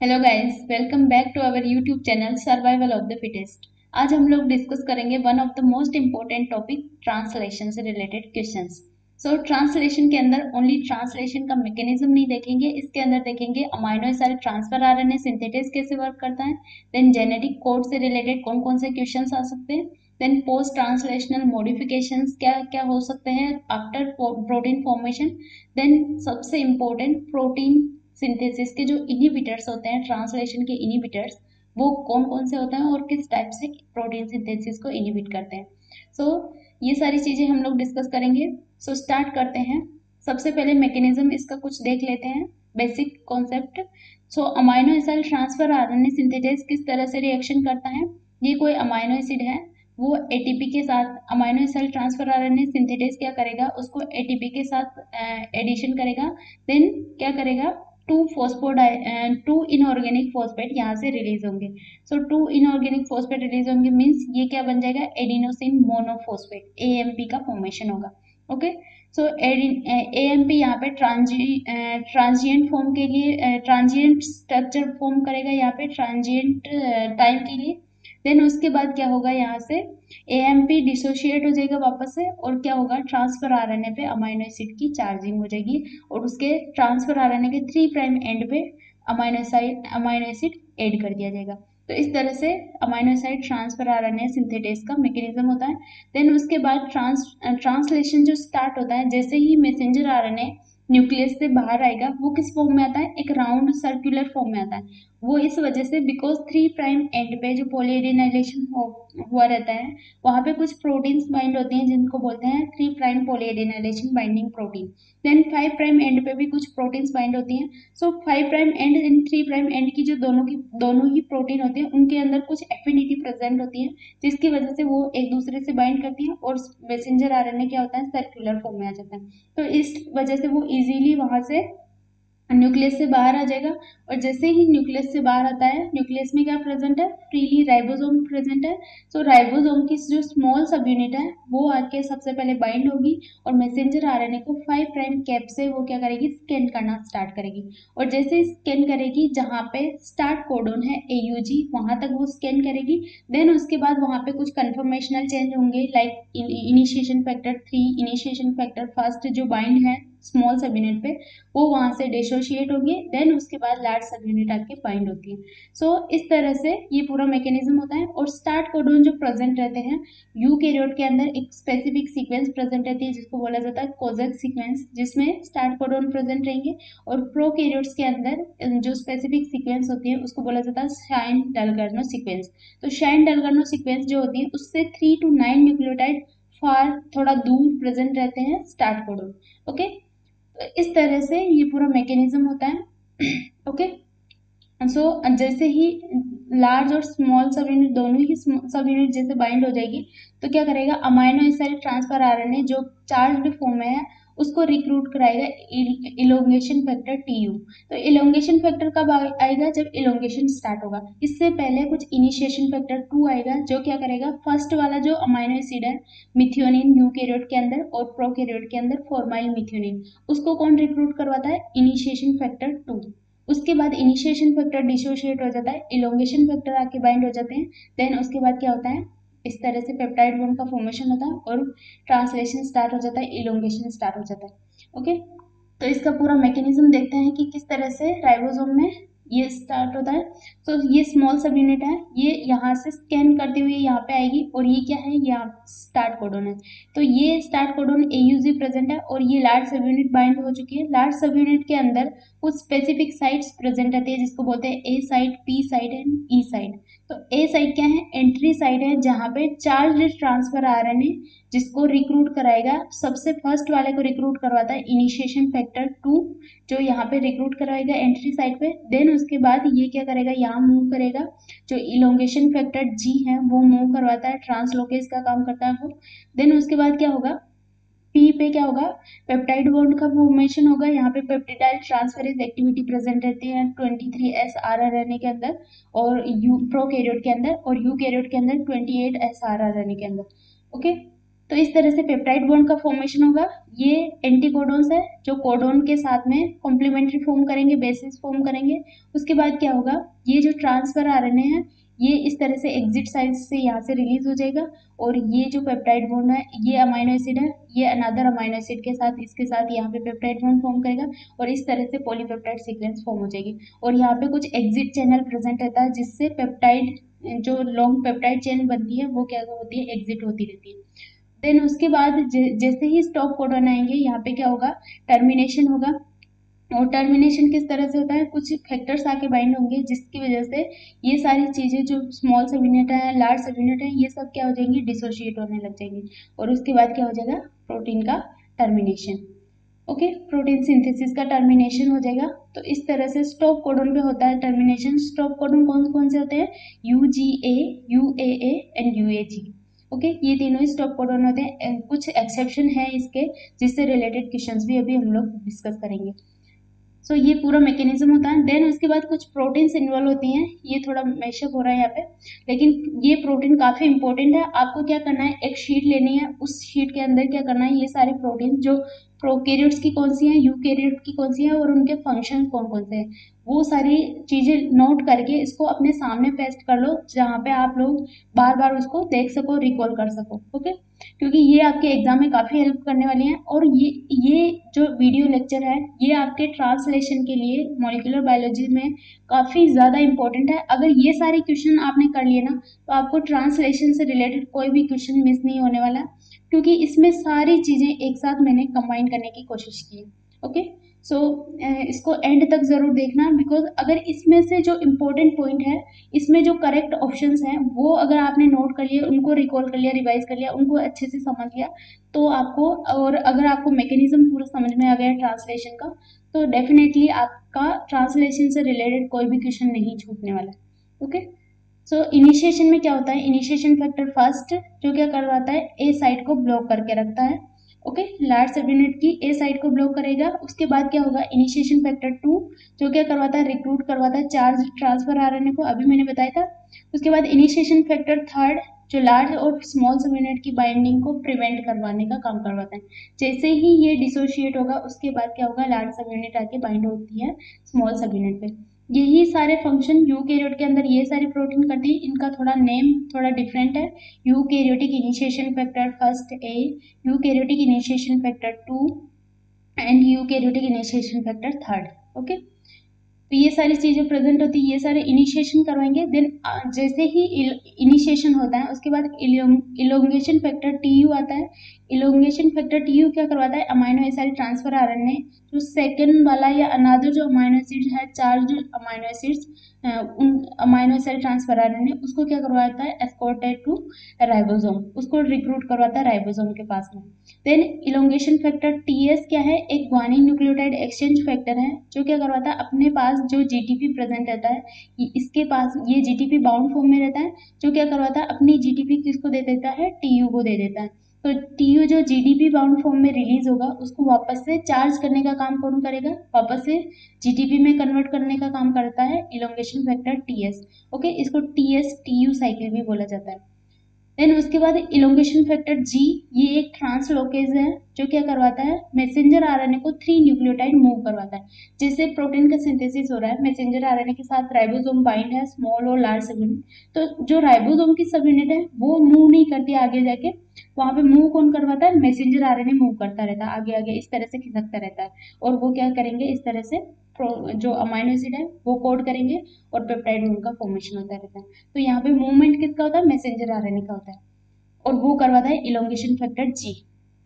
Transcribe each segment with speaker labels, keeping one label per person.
Speaker 1: Hello guys welcome back to our YouTube channel survival of the fittest आज हम लोग discuss करेंगे one of the most important topic translation से related questions so translation के अंदर only translation का mechanism नहीं देखेंगे, इसके अंदर देखेंगे amino acid transfer RNA synthetase कैसे वर्क करता है देन जेनेटिक कोड से रिलेटेड कौन कौन से क्वेश्चन आ सकते हैं देन पोस्ट ट्रांसलेशनल मॉडिफिकेशन क्या क्या हो सकते हैं आफ्टर प्रोटीन फॉर्मेशन देन सबसे इम्पोर्टेंट प्रोटीन सिंथेसिस के जो इनिबिटर्स होते हैं ट्रांसलेशन के इनिबिटर्स वो कौन कौन से होते हैं और किस टाइप से प्रोटीन सिंथेसिस को इनिबिट करते हैं। सो so, ये सारी चीज़ें हम लोग डिस्कस करेंगे। सो so, स्टार्ट करते हैं। सबसे पहले मैकेनिज्म इसका कुछ देख लेते हैं। Basic concept so amino acid transfer RNA synthetase किस तरह से रिएक्शन करता है? ये कोई अमाइनो एसिड है। वो एटीपी के साथ amino acid transfer RNA synthetase क्या करेगा? उसको एटीपी के साथ एडिशन करेगा। देन क्या करेगा? Two phosphodi two inorganic phosphate यहाँ से रिलीज़ होंगे। So two inorganic phosphate release होंगे मीन्स ये क्या बन जाएगा? एडिनोसिन मोनोफॉस्फेट ए का फॉर्मेशन होगा। Okay so A M P यहाँ पे ट्रांजी ट्रांजिएंट फॉर्म के लिए ट्रांजिएंट स्ट्रक्चर फॉर्म करेगा यहाँ पे ट्रांजिएंट टाइम के लिए। देन उसके बाद क्या होगा यहाँ से? ए एम पी डिसोशिएट हो जाएगा वापस से, और क्या होगा? ट्रांसफ़र आर एन ए पे अमाइनो एसिड की चार्जिंग हो जाएगी, और उसके ट्रांसफ़र आर एन ए के थ्री प्राइम एंड पे amino acid amino acid add कर दिया जाएगा। तो इस तरह से aminoacyl transfer R N A synthetase का मैकेनिज्म होता है। देन उसके बाद ट्रांस ट्रांसलेशन जो स्टार्ट होता है, जैसे ही messenger R N A nucleus से बाहर आएगा, वो किस फॉर्म में आता है? एक राउंड सर्कुलर फॉर्म में आता है। वो इस वजह से बिकॉज़ थ्री प्राइम एंड पे जो पोलियडिनाइलेशन हुआ रहता है, वहाँ पे कुछ प्रोटीन्स बाइंड होती हैं जिनको बोलते हैं three prime polyadenylation binding protein then five prime end पे भी कुछ प्रोटीन्स बाइंड होती हैं. So five prime end and three prime end की जो दोनों की, दोनों ही प्रोटीन होते हैं, उनके अंदर कुछ एफिनिटी प्रेजेंट होती है, जिसकी वजह से वो एक दूसरे से बाइंड करती हैं और मैसेंजर आर क्या होता है सर्कुलर फॉर्म में आ जाता है. तो इस वजह से वो इजीली वहाँ से न्यूक्लियस से बाहर आ जाएगा। और जैसे ही न्यूक्लियस से बाहर आता है न्यूक्लियस में क्या प्रेजेंट है? Freely ribosome present so. सो so, राइबोसोम की जो स्मॉल सब यूनिट है वो आके सबसे पहले बाइंड होगी और मैसेंजर आरएनए को फाइव प्राइम कैप से वो क्या करेगी? स्कैन करना स्टार्ट करेगी। और जैसे स्कैन करेगी जहाँ पे स्टार्ट कोडोन है ए यू जी वहाँ तक वो स्कैन करेगी। देन उसके बाद वहाँ पे कुछ कन्फर्मेशनल चेंज होंगे like initiation factor three initiation factor first जो बाइंड है स्मॉल सब यूनिट पे वो वहाँ से डिसोशिएट होंगे देन उसके बाद लार्ज सब यूनिट आके बाइंड होती है सो so, इस तरह से ये पूरा मैकेनिज्म होता है और स्टार्ट कोडोन जो प्रेजेंट रहते हैं यू कैरियोट के अंदर एक स्पेसिफिक सीक्वेंस प्रेजेंट रहती है जिसको बोला जाता है कोजेक सीक्वेंस जिसमें स्टार्ट कोडोन प्रेजेंट रहेंगे और प्रो के अंदर जो स्पेसिफिक सीक्वेंस होती है उसको बोला जाता है शाइन डलगर्नो सीक्वेंस तो शाइन डलगर्नो सीक्वेंस जो होती है उससे three to nine nucleotide far थोड़ा दूर प्रेजेंट रहते हैं स्टार्ट कोडोन ओके इस तरह से ये पूरा मैकेनिज्म होता है। ओके सो जैसे ही लार्ज और स्मॉल सब यूनिट दोनों ही सब यूनिट जैसे बाइंड हो जाएगी तो क्या करेगा? अमाइनो एसिड ट्रांसफ़र आरएनए जो चार्ज फॉर्म में है उसको रिक्रूट कराएगा इलोंगेशन फैक्टर टी यू तो इलोंगेशन फैक्टर कब आएगा? जब इलोंगेशन स्टार्ट होगा। इससे पहले कुछ इनिशिएशन फैक्टर टू आएगा, जो क्या करेगा? फ़र्स्ट वाला जो अमाइनो एसिड है मिथियोनिन यू के अंदर और प्रो कैरियोट के अंदर फॉर्माइल मिथियोनिन उसको कौन रिक्रूट करवाता है? इनिशिएशन फैक्टर टू उसके बाद इनिशिएशन फैक्टर डिसोशिएट हो जाता है इलोंगेशन फैक्टर आके बाइंड हो जाते हैं देन उसके बाद क्या होता है? इस तरह से पेप्टाइड बॉन्ड का फॉर्मेशन होता है और ट्रांसलेशन स्टार्ट हो जाता है इलोंगेशन स्टार्ट हो जाता है। ओके तो इसका पूरा मैकेनिज्म देखते हैं कि किस तरह से राइबोसोम में ये स्टार्ट होता है। तो ये स्मॉल सब यूनिट है, ये यहाँ से स्कैन करते हुए यहाँ पे आएगी और ये क्या है? यहाँ स्टार्ट कोडोन है। तो ये start codon A U G present है और ये लार्ज सब यूनिट बाइंड हो चुकी है। लार्ज सब यूनिट के अंदर कुछ स्पेसिफिक साइट्स प्रेजेंट रहती है, जिसको बोलते हैं A side P side and E side तो ए साइड क्या है? एंट्री साइड है जहाँ पे चार्ज ट्रांसफ़र आ रहे हैं, जिसको रिक्रूट कराएगा। सबसे फ़र्स्ट वाले को रिक्रूट करवाता है इनिशिएशन फैक्टर टू जो यहाँ पे रिक्रूट करवाएगा एंट्री साइड पे। देन उसके बाद ये क्या करेगा? यहाँ मूव करेगा। जो इलोंगेशन फैक्टर जी है, वो मूव करवाता है ट्रांसलोकेज का काम करता है वो। देन उसके बाद क्या होगा? पी पे क्या होगा? पेप्टाइड बॉन्ड का फॉर्मेशन होगा। यहाँ पे पेप्टिडाइल ट्रांसफरेज एक्टिविटी प्रेजेंट रहती है twenty three S R R N A के अंदर और यू प्रो कैरियोट के अंदर और यू कैरियोट के अंदर twenty eight S R R N A के अंदर। ओके तो इस तरह से पेप्टाइड बॉन्ड का फॉर्मेशन होगा। ये एंटीकोडोन्स है जो कोडोन के साथ में कॉम्प्लीमेंट्री फॉर्म करेंगे बेसिस फॉर्म करेंगे। उसके बाद क्या होगा? ये जो ट्रांसफ़र आरएनए है ये इस तरह से एग्जिट साइड से यहाँ से रिलीज़ हो जाएगा और ये जो पेप्टाइड बॉन्ड है, ये अमाइनो एसिड है, ये अनदर अमाइनो एसिड के साथ, इसके साथ यहाँ पे पेप्टाइड बॉन्ड फॉर्म करेगा और इस तरह से पॉलीपेप्टाइड सीक्वेंस फॉर्म हो जाएगी। और यहाँ पे कुछ एग्जिट चैनल प्रेजेंट रहता है जिससे पेप्टाइड जो लॉन्ग पेप्टाइड चेन बनती है, वो क्या होती है एग्जिट होती रहती है। देन उसके बाद जैसे ही स्टॉप कोडन आएँगे, यहाँ पे क्या होगा टर्मिनेशन होगा। और टर्मिनेशन किस तरह से होता है? कुछ फैक्टर्स आके बाइंड होंगे, जिसकी वजह से ये सारी चीज़ें जो स्मॉल सब यूनिट है लार्ज सब यूनिट है, ये सब क्या हो जाएँगी? डिसोशिएट होने लग जाएँगी। और उसके बाद क्या हो जाएगा? प्रोटीन का टर्मिनेशन ओके प्रोटीन सिंथेसिस का टर्मिनेशन हो जाएगा। तो इस तरह से स्टॉप कोडन पे होता है टर्मिनेशन स्टॉप कोडन कौन कौन से होते हैं? U G A U A A and U A G okay ये तीनों ही स्टॉप कोडन होते हैं। कुछ एक्सेप्शन है इसके, जिससे रिलेटेड क्वेश्चंस भी अभी हम लोग डिस्कस करेंगे। सो ये पूरा मैकेनिज्म होता है। देन उसके बाद कुछ प्रोटीन्स इन्वॉल्व होती हैं। ये थोड़ा मैशअप हो रहा है यहाँ पे। लेकिन ये प्रोटीन काफ़ी इंपॉर्टेंट है। आपको क्या करना है? एक शीट लेनी है। उस शीट के अंदर क्या करना है? ये सारे प्रोटीन जो प्रोकैरियोट्स की कौन सी हैं यूकैरियोट की कौन सी है, और उनके फ़ंक्शन कौन कौन से हैं? वो सारी चीज़ें नोट करके इसको अपने सामने पेस्ट कर लो, जहाँ पे आप लोग बार बार उसको देख सको रिकॉल कर सको ओके क्योंकि ये आपके एग्ज़ाम में काफ़ी हेल्प करने वाली हैं, और ये ये जो वीडियो लेक्चर है, ये आपके ट्रांसलेशन के लिए मोलिकुलर बायोलॉजी में काफ़ी ज़्यादा इंपॉर्टेंट है। अगर ये सारे क्वेश्चन आपने कर लिए ना तो आपको ट्रांसलेशन से रिलेटेड कोई भी क्वेश्चन मिस नहीं होने वाला। क्योंकि इसमें सारी चीज़ें एक साथ मैंने कंबाइन करने की कोशिश की ओके सो so, इसको एंड तक ज़रूर देखना बिकॉज़ अगर इसमें से जो इम्पोर्टेंट पॉइंट है इसमें जो करेक्ट ऑप्शंस हैं वो अगर आपने नोट कर लिए उनको रिकॉल कर लिया रिवाइज कर लिया उनको अच्छे से समझ लिया तो आपको और अगर आपको मैकेनिज्म पूरा समझ में आ गया ट्रांसलेशन का तो डेफिनेटली आपका ट्रांसलेशन से रिलेटेड कोई भी क्वेश्चन नहीं छूटने वाला ओके सो so, इनिशिएशन में क्या होता है? इनिशिएशन फैक्टर फ़र्स्ट जो क्या करवाता है? ए साइड को ब्लॉक करके रखता है। ओके लार्ज सब यूनिट की ए साइड को ब्लॉक करेगा। उसके बाद क्या होगा? इनिशिएशन फैक्टर टू जो क्या करवाता है? रिक्रूट करवाता है। चार्ज ट्रांसफ़र आरएनए को अभी मैंने बताया था। उसके बाद इनिशिएशन फैक्टर थर्ड जो लार्ज और स्मॉल सब यूनिट की बाइंडिंग को प्रिवेंट करवाने का काम करवाता है। जैसे ही ये डिसोशिएट होगा उसके बाद क्या होगा? लार्ज सब यूनिट आके बाइंड होती है स्मॉल सब यूनिट पे। यही सारे फ़ंक्शन यूकैरियोट के अंदर ये सारे प्रोटीन करते हैं इनका थोड़ा नेम थोड़ा डिफरेंट है। Eu eukaryotic initiation factor first A eu eukaryotic initiation factor two and eukaryotic initiation factor third okay तो ये सारी चीज़ें प्रेजेंट होती है ये सारे इनिशिएशन करवाएँगे देन जैसे ही इनिशिएशन होता है, उसके बाद इलोंगेशन फैक्टर टी यू आता है। इलोंगेशन फैक्टर टी यू क्या करवाता है? अमाइनो एसिड ट्रांसफ़र आरएनए जो सेकंड वाला या अनादर जो अमाइनो एसिड है, चार जो अमाइनो एसिड्स उन अमाइनो एसिड ट्रांसफ़र आरएनए उसको क्या करवाता है? एस्कॉर्टेड टू राइबोसोम उसको रिक्रूट करवाता है राइबोसोम के पास में। देन इलोंगेशन फैक्टर टीएस क्या है? एक ग्वानिन न्यूक्लियोटाइड एक्सचेंज फैक्टर है, जो क्या करवाता है? अपने पास जो जीटीपी प्रेजेंट रहता है इसके पास, ये जीटीपी बाउंड फॉर्म में रहता है, जो क्या करवाता है, अपनी जीटीपी किसको दे देता है टीयू को दे देता है। तो टी यू जो G D P bound form में रिलीज़ होगा, उसको वापस से चार्ज करने का काम कौन करेगा? वापस से जी टी पी में कन्वर्ट करने का काम करता है elongation factor T S okay इसको T S T U cycle भी बोला जाता है। देन उसके बाद इलोंगेशन फैक्टर जी ये एक ट्रांसलोकेज है, जो क्या करवाता है? मैसेंजर आरएनए को थ्री न्यूक्लियोटाइड मूव करवाता है। जिससे प्रोटीन का सिंथेसिस हो रहा है मैसेंजर आरएनए के साथ राइबोसोम बाइंड है स्मॉल और लार्ज सब यूनिट तो जो राइबोसोम की सब यूनिट है, वो मूव नहीं करती आगे जाके। वहाँ पे मूव कौन करवाता है? मैसेंजर आरएनए मूव करता रहता है आगे आगे इस तरह से खिसकता रहता है। और वो क्या करेंगे? इस तरह से जो अमाइनो एसिड है, वो कोड करेंगे और पेप्टाइड उनका फॉर्मेशन होता रहता है। तो यहाँ पे मूवमेंट किसका होता है? मैसेंजर आरएनए का होता है। और वो करवाता है इलोंगेशन फैक्टर जी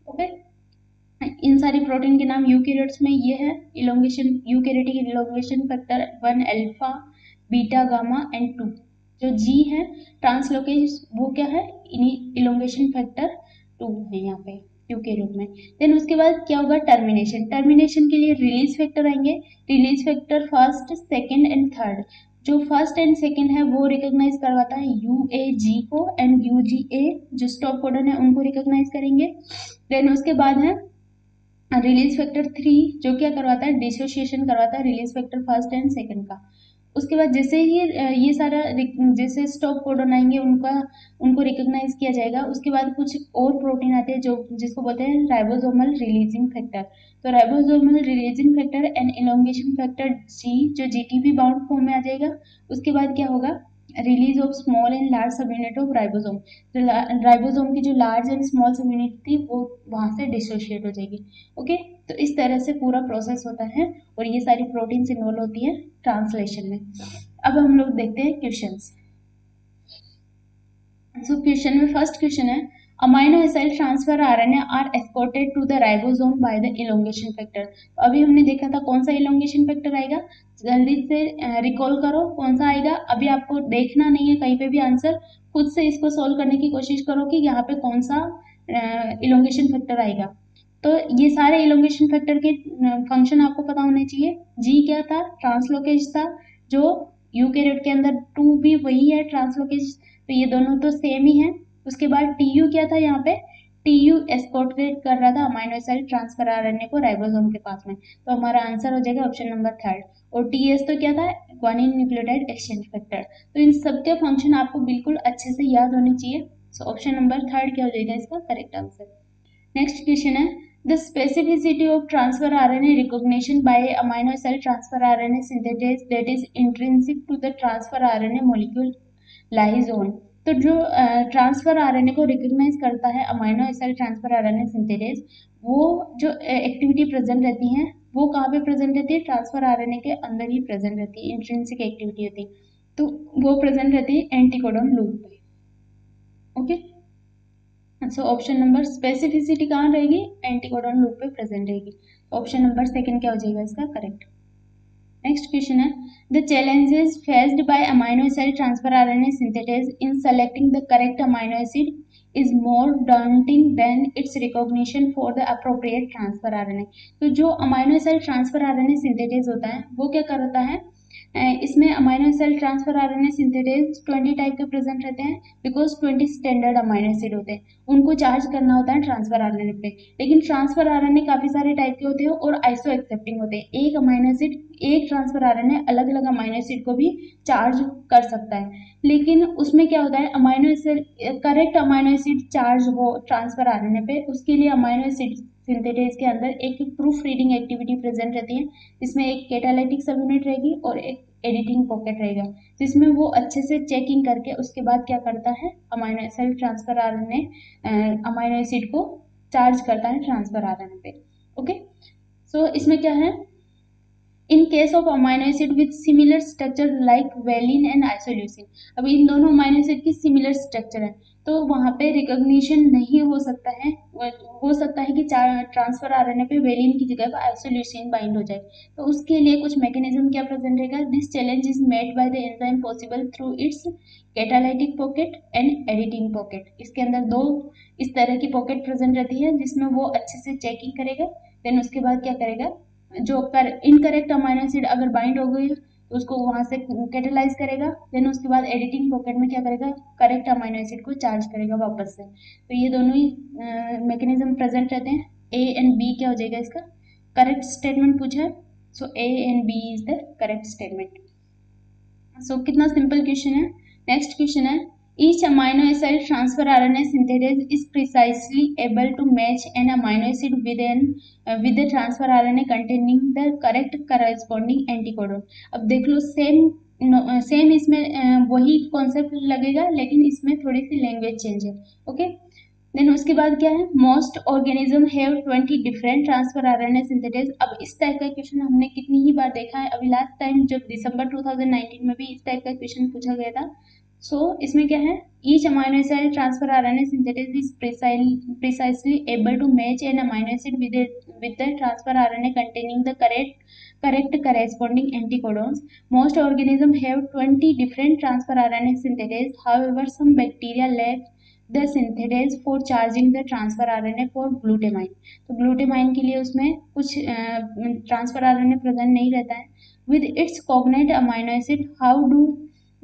Speaker 1: ओके इन सारी प्रोटीन के नाम यूकैरियोट्स में ये है elongation eukaryotic elongation factor one alpha beta gamma and two जो जी है ट्रांसलोकेज वो क्या है? इलोंगेशन फैक्टर टू है यहाँ पे। क्यू के रूप में। देन उसके बाद क्या होगा? टर्मिनेशन टर्मिनेशन के लिए रिलीज़ फैक्टर आएँगे। Release factor first second and third जो फ़र्स्ट एंड सेकेंड है, वो रिकॉग्नाइज करवाता है यू ए जी को एंड यू जी ए जो स्टॉप कोडन है, उनको रिकॉग्नाइज करेंगे। देन उसके बाद है रिलीज़ फैक्टर थ्री जो क्या करवाता है? डिसोसिएशन करवाता है release factor first and second का। उसके बाद जैसे ही ये सारा जैसे स्टॉप कोडन आएँगे, उनका, उनको रिकॉग्नाइज किया जाएगा। उसके बाद कुछ और प्रोटीन आते हैं जो, जिसको बोलते हैं राइबोसोमल रिलीजिंग फैक्टर तो ribosomal releasing factor and elongation factor G जो जीटीपी बाउंड फॉर्म में आ जाएगा। उसके बाद क्या होगा? Release of small and large subunit of ribosome तो राइबोसोम की जो large and small subunit थी, वो वहाँ से डिसोशिएट हो जाएगी। ओके तो इस तरह से पूरा प्रोसेस होता है और ये सारी प्रोटीन्स इन्वॉल्व होती है ट्रांसलेशन में। अब हम लोग देखते हैं क्वेश्चन सो क्वेश्चन में फ़र्स्ट क्वेश्चन है amino acid transfer RNA are escorted to the ribosome by the elongation factor अभी हमने देखा था कौन सा इलोंगेशन फैक्टर आएगा? जल्दी से रिकॉल करो कौन सा आएगा। अभी आपको देखना नहीं है, कहीं पे भी आंसर खुद से इसको सोल्व करने की कोशिश करो कि यहाँ पे कौन सा इलोंगेशन फैक्टर आएगा। तो ये सारे इलोंगेशन फैक्टर के फ़ंक्शन आपको पता होने चाहिए। जी क्या था? ट्रांसलोकेज था, जो यू के अंदर टू भी वही है ट्रांसलोकेज तो ये दोनों तो सेम ही है। उसके बाद टी यू क्या था यहाँ पे? टी यू एस्कोर्टेट कर रहा था अमाइनो एसिड ट्रांसफ़र आरएनए को राइबोसोम के पास में। तो हमारा आंसर हो जाएगा ऑप्शन नंबर थर्ड और टी एस तो क्या था? ग्वानिन न्यूक्लियोटाइड एक्सचेंज फैक्टर तो इन सबके फ़ंक्शन आपको बिल्कुल अच्छे से याद होने चाहिए। सो ऑप्शन नंबर थर्ड क्या हो जाएगा इसका? करेक्ट आंसर नेक्स्ट क्वेश्चन है। The specificity of transfer RNA recognition by amino acid transfer RNA that is intrinsic to the transfer RNA molecule lies on. तो जो ट्रांसफ़र आरएनए को recognise करता है amino acid transfer RNA synthetase वो जो activity present रहती है, वो कहाँ पे प्रेजेंट रहती है? ट्रांसफ़र आरएनए के अंदर ही प्रेजेंट रहती है इंट्रेंसिक एक्टिविटी होती है। तो वो प्रेजेंट रहती है एंटीकोडोन लूप पे। Okay so option number specificity कहाँ रहेगी? एंटीकोडोन लूप पे प्रेजेंट रहेगी। ऑप्शन नंबर सेकंड क्या हो जाएगा इसका? करेक्ट नेक्स्ट क्वेश्चन है. The challenges faced by amino acid transfer R N A in selecting the correct amino acid is more daunting than its recognition for the appropriate transfer R N A तो जो amino acid transfer R N A synthetase होता है, वो क्या करता है? इसमें amino acid transfer RNA synthetase 20 type के प्रेजेंट रहते हैं बिकॉज़ 20 स्टैंडर्ड अमाइनो एसिड होते हैं। उनको चार्ज करना होता है ट्रांसफ़र आरएनए पे। लेकिन ट्रांसफ़र आर एन ए काफ़ी सारे टाइप के होते हैं और आइसो एक्सेप्टिंग होते हैं। एक अमाइनो एसिड एक ट्रांसफ़र आर एन ए अलग अलग अमाइनो एसिड को भी चार्ज कर सकता है। लेकिन उसमें क्या होता है amino acid correct amino acid charge हो ट्रांसफ़र आरएनए पे, उसके लिए अमाइनो एसिड सिंथेटेज के अंदर एक प्रूफ रीडिंग एक्टिविटी प्रेजेंट रहती है, जिसमें एक कैटालिटिक सब यूनिट रहेगी और एक एडिटिंग पॉकेट रहेगा, जिसमें वो अच्छे से चेकिंग करके उसके बाद क्या करता है amino acid transfer RNA amino acid को चार्ज करता है ट्रांसफ़र आरएनए पे ओके सो इसमें क्या है? In case of amino acid with similar structure like valine and isoleucine अब इन दोनों अमाइनो एसिड की सिमिलर स्ट्रक्चर है। तो वहाँ पे रिकॉग्निशन नहीं हो सकता है। हो सकता है कि ट्रांसफ़र आरएनए पे वेलिन की जगह पर आइसोल्यूसिन बाइंड हो जाए। तो उसके लिए कुछ मैकेनिज्म क्या प्रेजेंट रहेगा? This challenge is made by the enzyme possible through its catalytic pocket and editing pocket इसके अंदर दो इस तरह की पॉकेट प्रेजेंट रहती है, जिसमें वो अच्छे से चेकिंग करेगा देन उसके बाद क्या करेगा? जो कर इनकरेक्ट अमाइनो एसिड अगर बाइंड हो गई उसको वहाँ से कैटेलाइज करेगा देन उसके बाद एडिटिंग पॉकेट में क्या करेगा? करेक्ट अमाइनो एसिड को चार्ज करेगा वापस से। तो ये दोनों ही मैकेनिज्म प्रेजेंट रहते हैं। ए एंड बी क्या हो जाएगा इसका? करेक्ट स्टेटमेंट पूछा है। So A and B is the correct statement so कितना सिंपल क्वेश्चन है। नेक्स्ट क्वेश्चन है Each amino acid transfer RNA synthetase is precisely able to match an amino acid within uh, with the transfer RNA containing the correct corresponding anticodon. अब देख लो same same इसमें uh, वही concept लगेगा लेकिन इसमें थोड़ी सी लैंग्वेज चेंज है ओके देन उसके बाद क्या है most organism have 20 different transfer RNA synthetase अब इस टाइप का क्वेश्चन हमने कितनी ही बार देखा है अभी लास्ट टाइम जब दिसंबर 2019 में भी इस टाइप का क्वेश्चन पूछा गया था सो so, इसमें क्या है? Each amino acid transfer R N A is precisely able to match an amino acid with transfer R N A containing the correct correct corresponding anticodons most organism have twenty different transfer R N A however some bacteria leave the synthetase for charging the transfer R N A for glutamine तो glutamine के लिए उसमें कुछ transfer R N A present नहीं रहता है. With its cognate amino acid how do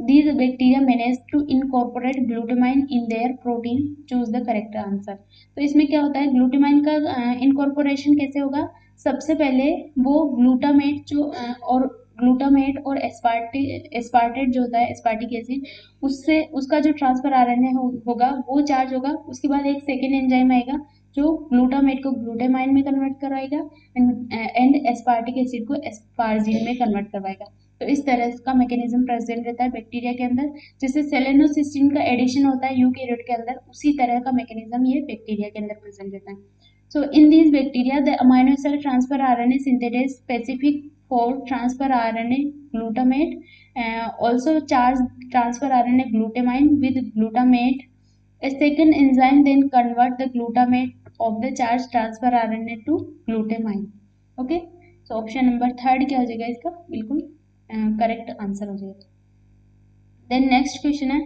Speaker 1: these bacteria manage to incorporate glutamine in their protein. Choose the correct answer. तो इसमें क्या होता है? ग्लूटामाइन का इनकॉर्पोरेशन कैसे होगा? सबसे पहले वो ग्लूटामेट जो और ग्लूटामेट और एस्पार्टी एस्पार्टेट जो होता है एस्पार्टिक एसिड उससे, उसका जो ट्रांसफ़र आर एन ए होगा, वो चार्ज होगा। उसके बाद एक सेकेंड एंजाइम आएगा, जो ग्लूटामेट को ग्लूटेमाइन में कन्वर्ट करवाएगा एंड एस्पार्टिक एसिड को एस्पार्जिन में कन्वर्ट करवाएगा। तो इस तरह का मैकेनिज्म प्रेजेंट रहता है बैक्टीरिया के अंदर, जैसे सेलेनोसिस्टिन का एडिशन होता है यू के अंदर, उसी तरह का मैकेनिज्म ये बैक्टीरिया के अंदर प्रेजेंट रहता है। So in these bacteria the aminoacyl transfer R N A synthetase specific for transfer R N A glutamate also charge transfer R N A glutamine with glutamate a second enzyme then convert the glutamate of the charge transfer R N A to glutamine okay so option number third क्या हो जाएगा इसका? बिल्कुल correct answer हो जाएगा। Then next question है।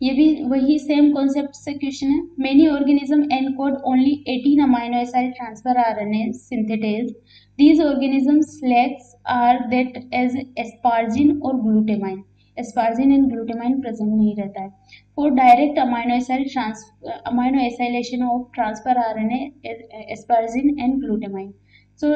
Speaker 1: ये भी वही सेम कॉन्सेप्ट से क्वेश्चन है। Many organism encode only 18 amino acid transfer RNA synthetase these organisms lacks are that as asparagine और glutamine asparagine and glutamine present नहीं रहता है। For direct amino acid trans aminoacylation of transfer RNA asparagine and glutamine so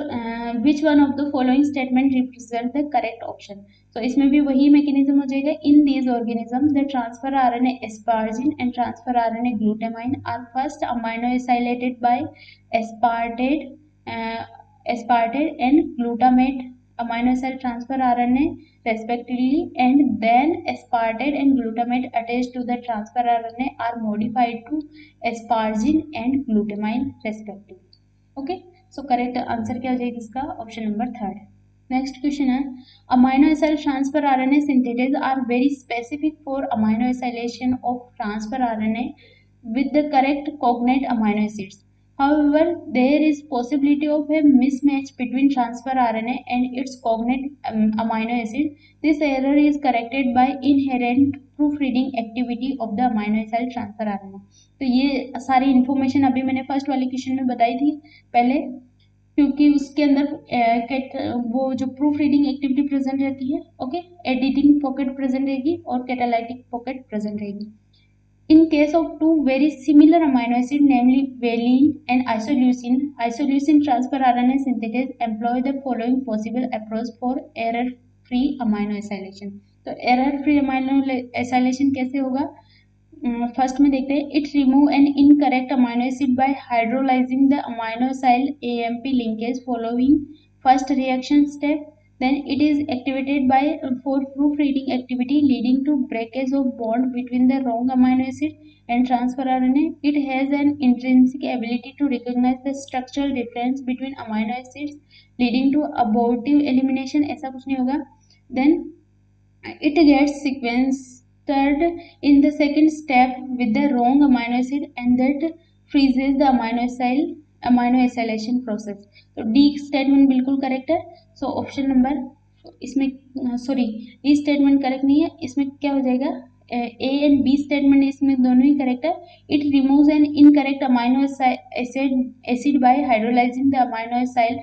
Speaker 1: which one of the following statement represent the correct option तो इसमें भी वही mechanism हो जाएगा। In these organism the transfer R N asparagine and transfer R N A glutamine are first aminoacylated by aspartate aspartate and glutamate aminoacyl transfer R N A respectively and then aspartate and glutamate attach to the transfer R N A are modified to asparagine and glutamine respectively okay okay? So correct answer क्या हो जाएगा इसका option number third next question है aminoacyl transfer R N A synthesis are very specific for aminoacylation of transfer R N A with the correct cognate amino acids. However, there is possibility of a mismatch between transfer RNA and its cognate um, amino acid. This error is corrected by inherent proofreading activity of the amino acid transfer RNA. तो ये सारी information अभी मैंने first वाले question में बताई थी पहले क्योंकि उसके अंदर वो जो प्रूफ रीडिंग एक्टिविटी प्रेजेंट रहती है ओके एडिटिंग पॉकेट प्रेजेंट रहेगी और कैटालाइटिक पॉकेट प्रेजेंट रहेगी in case of two very similar amino acid namely valine and isoleucine isoleucine transfer RNA synthesis employ the following possible approach for error free aminoacylation तो free aminoacylation कैसे होगा? First में देखते हैं it remove an incorrect amino acid by hydrolysing the aminoacyl AMP linkage following first reaction step then it is activated by for proofreading activity leading to breakage of bond between the wrong amino acid and transfer RNA. It has an intrinsic ability to recognize the structural difference between amino acids leading to abortive elimination. ऐसा कुछ नहीं होगा. Then it gets sequence third in the second step with the wrong amino acid and that freezes the amino acid amino acylation process तो D statement बिल्कुल correct है। So option number इसमें sorry D statement correct नहीं है। इसमें क्या हो जाएगा? ए एंड बी स्टेटमेंट इसमें दोनों ही करेक्ट है। It removes an incorrect amino acid acid by hydrolysing the amino acid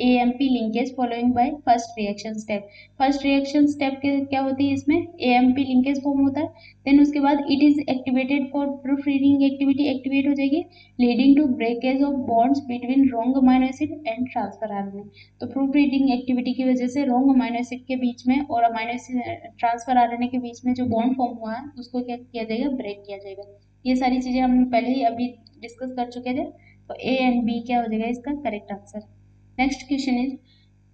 Speaker 1: AMP linkage following by first reaction step first reaction step के, क्या होती है इसमें? एएमपी लिंकेज फॉर्म होता है। देन उसके बाद it is activated for proofreading activity activate हो जाएगी leading to breakage of bonds between wrong amino acid and transfer RNA तो प्रूफ रीडिंग एक्टिविटी की वजह से रॉन्ग अमाइनो एसिड के बीच में और अमाइनो एसिड ट्रांसफ़र आरएनए के बीच में जो बॉन्ड फॉर्म हुआ है, उसको क्या किया जाएगा? ब्रेक किया जाएगा। ये सारी चीज़ें हम पहले ही अभी डिस्कस कर चुके थे तो ए एंड बी क्या हो जाएगा इसका? Correct answer next question is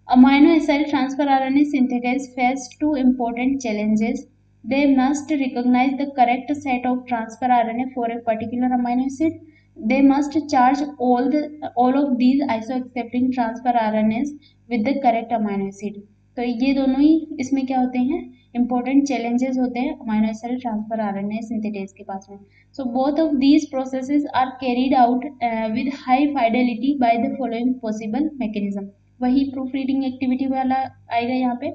Speaker 1: amino acyl transfer R N synthetase face two important challenges they must recognise the correct set of transfer R N for a particular amino acid they must charge all the all of these isoaccepting transfer R N S with the correct amino acid तो ये दोनों ही इसमें क्या होते हैं? Important challenges होते हैं amino acid transfer RNA synthetase के पास में। So both of these processes are carried out with high fidelity by the following possible mechanism वही प्रूफ रीडिंग एक्टिविटी वाला आएगा यहाँ पे।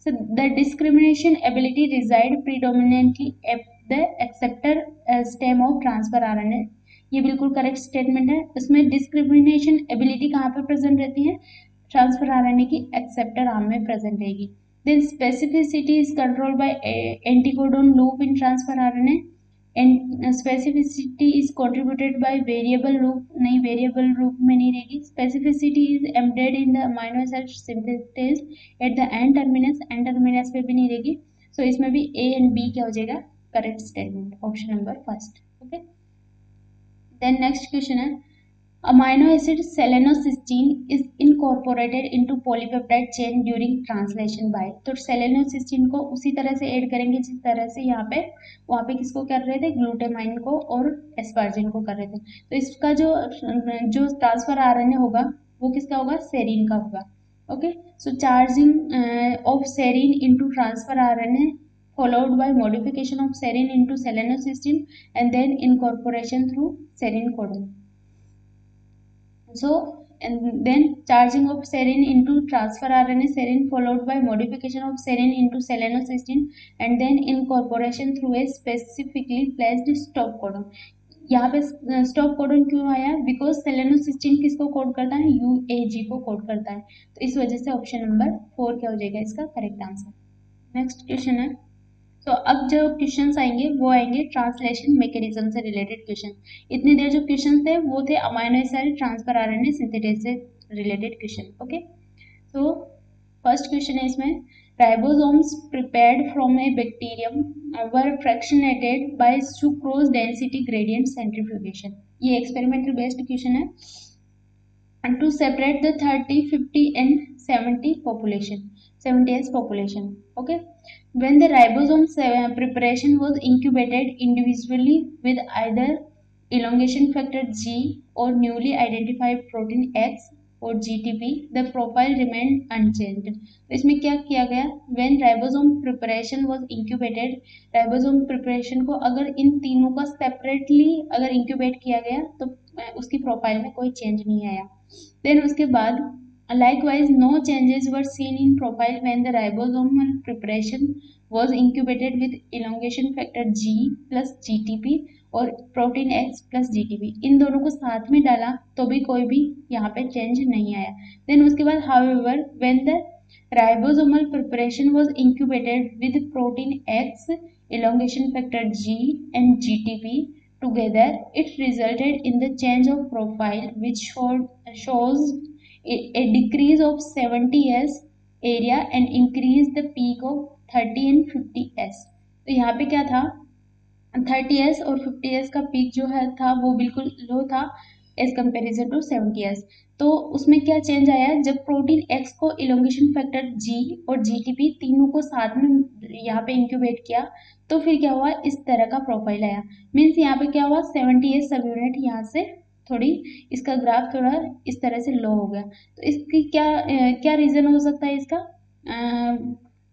Speaker 1: So the discrimination ability resides predominantly at the acceptor stem of transfer RNA ये बिल्कुल correct statement है। उसमें discrimination ability कहाँ पे प्रेजेंट रहती है? ट्रांसफ़र आरएनए की एक्सेप्टर आर्म में प्रेजेंट रहेगी। Then specificity is controlled by anticodon loop in transfer RNA. And specificity is contributed by variable loop नहीं वेरिएबल रूप में नहीं रहेगी specificity is embedded in the amino acid synthesis at the end terminus end terminus पे भी नहीं रहेगी सो so, इसमें भी ए एंड बी क्या हो जाएगा correct statement option number first okay then next question है amino acid selenocysteine is incorporated into polypeptide chain during translation by तो सेलेनोसिस्टीन को उसी तरह से ऐड करेंगे, जिस तरह से यहाँ पे, वहाँ पे किसको कर रहे थे? ग्लूटेमाइन को और एस्पार्जिन को कर रहे थे। तो इसका जो जो ट्रांसफ़र आ होगा, वो किसका होगा? सेरिन का होगा। Okay so charging of serine into transfer R followed by modification of serine into selenocysteine and then incorporation through serine codon So, and then charging of serine into transfer RNA serine followed by modification of serine into selenocysteine and then incorporation through a specifically placed stop codon. यहाँ पे stop codon क्यों आया because selenocysteine किसको code करता है U A G को code करता है तो इस वजह से ऑप्शन नंबर फोर क्या हो जाएगा इसका करेक्ट आंसर नेक्स्ट क्वेश्चन है तो अब जो क्वेश्चंस आएँगे, वो आएँगे ट्रांसलेशन मैकेनिज्म से रिलेटेड क्वेश्चन इतनी देर जो क्वेश्चन थे, वो थे amino acid transfer RNA synthesis से रिलेटेड क्वेश्चन ओके तो फ़र्स्ट क्वेश्चन है इसमें. Ribosomes prepared from a bacterium were fractionated by sucrose density gradient centrifugation ये एक्सपेरिमेंटल बेस्ड क्वेश्चन है. To separate the 30 50 and 70 population 70 S population okay When the ribosome preparation was incubated individually with either elongation factor G or newly identified protein X और GTP, the profile remained unchanged. तो इसमें क्या किया गया when ribosome preparation was incubated, ribosome preparation को अगर इन तीनों का separately अगर incubate किया गया तो उसकी प्रोफ़ाइल में कोई चेंज नहीं आया देन उसके बाद Likewise, no changes were seen in profile when the ribosomal preparation was incubated with elongation factor G plus GTP और प्रोटीन X प्लस GTP इन दोनों को साथ में डाला तो भी कोई भी यहाँ पे चेंज नहीं आया देन उसके बाद however when the ribosomal preparation was incubated with protein X elongation factor G and GTP together it resulted in the change of profile which showed, shows a decrease of 70 s area and increase the peak of 30 and 50 s. तो यहाँ पे क्या था? 30 s और 50 s का peak जो है था, वो बिल्कुल लो था एज कंपेरिजन टू 70 s. तो उसमें क्या चेंज आया? जब प्रोटीन एक्स को इलोंगेशन फैक्टर जी और जीटीपी तीनों को साथ में यहाँ पे इंक्यूबेट किया तो फिर क्या हुआ? इस तरह का प्रोफ़ाइल आया। मीन्स यहाँ पे क्या हुआ? 70 एस सब यूनिट यहाँ से थोड़ी इसका ग्राफ थोड़ा इस तरह से लो हो गया। तो इसकी क्या क्या रीज़न हो सकता है इसका?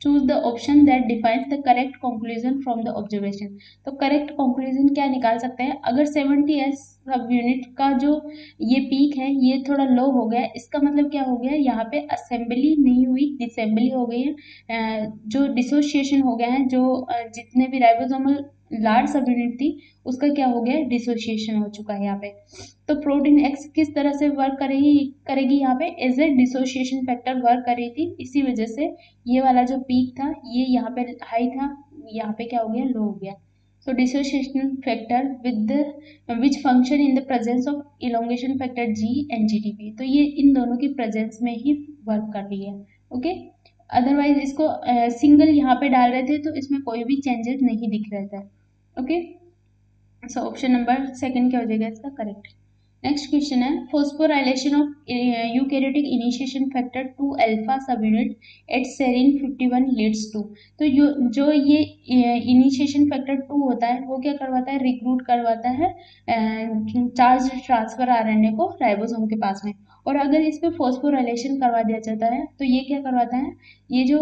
Speaker 1: Choose the option that defines the correct conclusion from the observation तो करेक्ट कंक्लूजन क्या निकाल सकते हैं? अगर 70 एस सब यूनिट का जो ये पीक है, ये थोड़ा लो हो गया, इसका मतलब क्या हो गया? यहाँ पे असेंबली नहीं हुई डिसेंबली हो गई है। जो डिसोसिएशन हो गया है, जो जितने भी राइबोसोमल लार्ज सब यूनिट थी उसका क्या हो गया? डिसोसिएशन हो चुका है यहाँ पे। तो प्रोटीन एक्स किस तरह से वर्क करेगी करेगी यहाँ पे? As a dissociation factor work कर रही थी। इसी वजह से ये वाला जो पीक था ये यहाँ पे हाई था यहाँ पे क्या हो गया? लो हो गया। So dissociation factor with the uh, which function in the presence of elongation factor G and GTP तो ये इन दोनों की प्रेजेंस में ही वर्क कर रही है। ओके अदरवाइज़ इसको सिंगल uh, यहाँ पे डाल रहे थे तो इसमें कोई भी चेंजेस नहीं दिख रहा था। Okay so option number second क्या हो जाएगा इसका? करेक्ट नेक्स्ट क्वेश्चन है phosphorylation of eukaryotic initiation factor two alpha subunit at serine 51 leads to तो यो, जो ये इनिशिएशन फैक्टर टू होता है, वो क्या करवाता है? रिक्रूट करवाता है चार्ज ट्रांसफ़र आरएनए को राइबोसोम के पास में। और अगर इस पर फॉस्फोराइलेशन करवा दिया जाता है तो ये क्या करवाता है? ये जो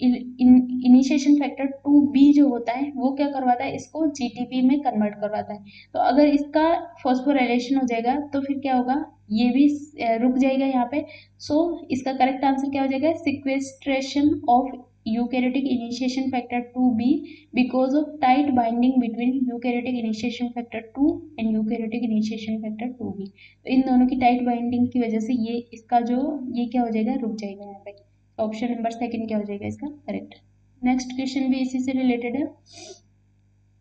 Speaker 1: इनिशिएशन फैक्टर टू बी जो होता है वो क्या करवाता है? इसको जीटीपी में कन्वर्ट करवाता है। तो अगर इसका फॉस्फोराइलेशन हो जाएगा तो फिर क्या होगा? ये भी रुक जाएगा यहाँ पे। सो so, इसका करेक्ट आंसर क्या हो जाएगा? Sequestration of eukaryotic initiation factor 2b because of tight binding between eukaryotic initiation factor 2 and eukaryotic initiation factor 2b तो इन दोनों की टाइट बाइंडिंग की वजह से ये इसका जो, ये क्या हो जाएगा? रुक जाएगा यहाँ पे। ऑप्शन नंबर सेकंड क्या हो जाएगा इसका? करेक्ट नेक्स्ट क्वेश्चन भी इसी से रिलेटेड है।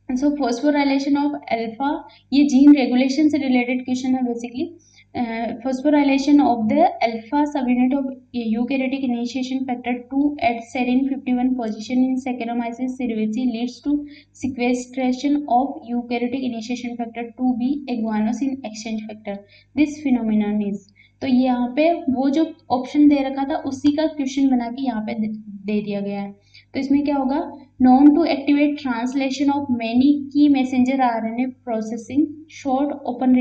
Speaker 1: सो फॉस्फोराइलेशन ऑफ़ अल्फ़ा ये जीन रेगुलेशन से रिलेटेड क्वेश्चन है basically phosphorylation of the alpha subunit of eukaryotic initiation factor 2 at serine 51 position in Saccharomyces cerevisiae leads to sequestration of eukaryotic initiation factor 2b guanosine exchange factor this phenomenon is तो यहाँ पे वो जो option दे रखा था उसी का question बना के यहाँ पे दे दिया गया है तो इसमें क्या होगा known to known to activate translation of many key messenger RNA processing short open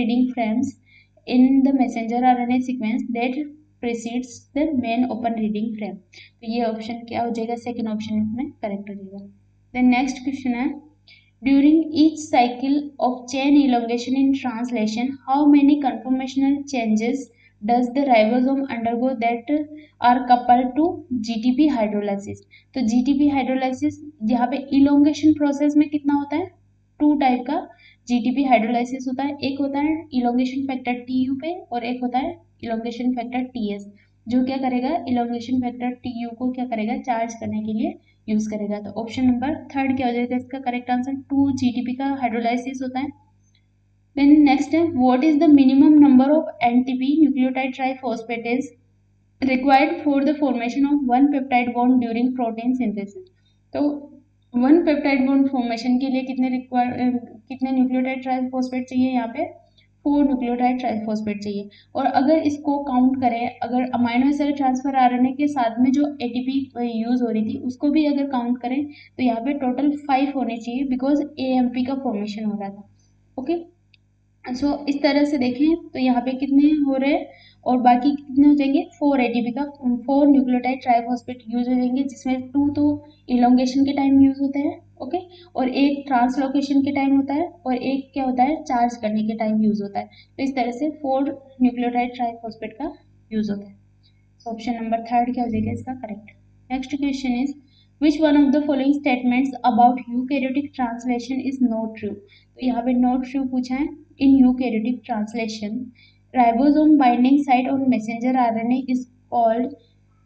Speaker 1: in the messenger R N A sequence that precedes the main open reading frame तो ये ऑप्शन क्या हो जाएगा? सेकेंड ऑप्शन में correct हो जाएगा। Then next question है during each cycle of chain elongation in translation how many conformational changes does the ribosome undergo that are coupled to G T P hydrolysis तो G T P hydrolysis यहाँ पे elongation process में कितना होता है? Two type का GTP hydrolysis होता है, एक होता है इलोंगेशन फैक्टर टी यू पे और एक होता है इलोंगेशन फैक्टर टी एस जो क्या करेगा इलोंगेशन फैक्टर टी यू को क्या करेगा चार्ज करने के लिए यूज़ करेगा। तो ऑप्शन नंबर थर्ड क्या हो जाएगा, इसका करेक्ट आंसर टू जीटीपी का हाइड्रोलाइसिस होता है। देन नेक्स्ट है what is the minimum number of NTP nucleotide triphosphates required for the formation of one peptide bond during protein synthesis तो वन पेप्टाइड बॉन्ड फॉर्मेशन के लिए कितने require कितने nucleotide triphosphate चाहिए यहाँ पे? फोर न्यूक्लियोटाइड ट्राइफॉस्फेट चाहिए। और अगर इसको काउंट करें अगर अमाइनो एसिड ट्रांसफ़र आरएनए के साथ में जो एटीपी यूज़ हो रही थी उसको भी अगर काउंट करें तो यहाँ पे टोटल फाइव होने चाहिए बिकॉज़ एएमपी का फॉर्मेशन हो रहा था। ओके सो so, इस तरह से देखें तो यहाँ पे कितने हो रहे हैं? और बाकी कितने हो जाएँगे? फोर एटीपी का फोर न्यूक्लियोटाइड ट्राइफॉस्फेट यूज़ हो जाएँगे, जिसमें टू तो इलोंगेशन के टाइम यूज़ होते हैं ओके और एक ट्रांसलोकेशन के टाइम होता है, और एक क्या होता है? चार्ज करने के टाइम यूज़ होता है। तो इस तरह से फोर न्यूक्लियोटाइड ट्राइफॉस्फेट का यूज़ होता है। ऑप्शन नंबर थर्ड क्या हो जाएगा इसका? Correct next question is which one of the following statements about eukaryotic translation is not true तो यहाँ पे नॉट ट्रू पूछा है in eukaryotic translation ribosome binding site on messenger RNA is called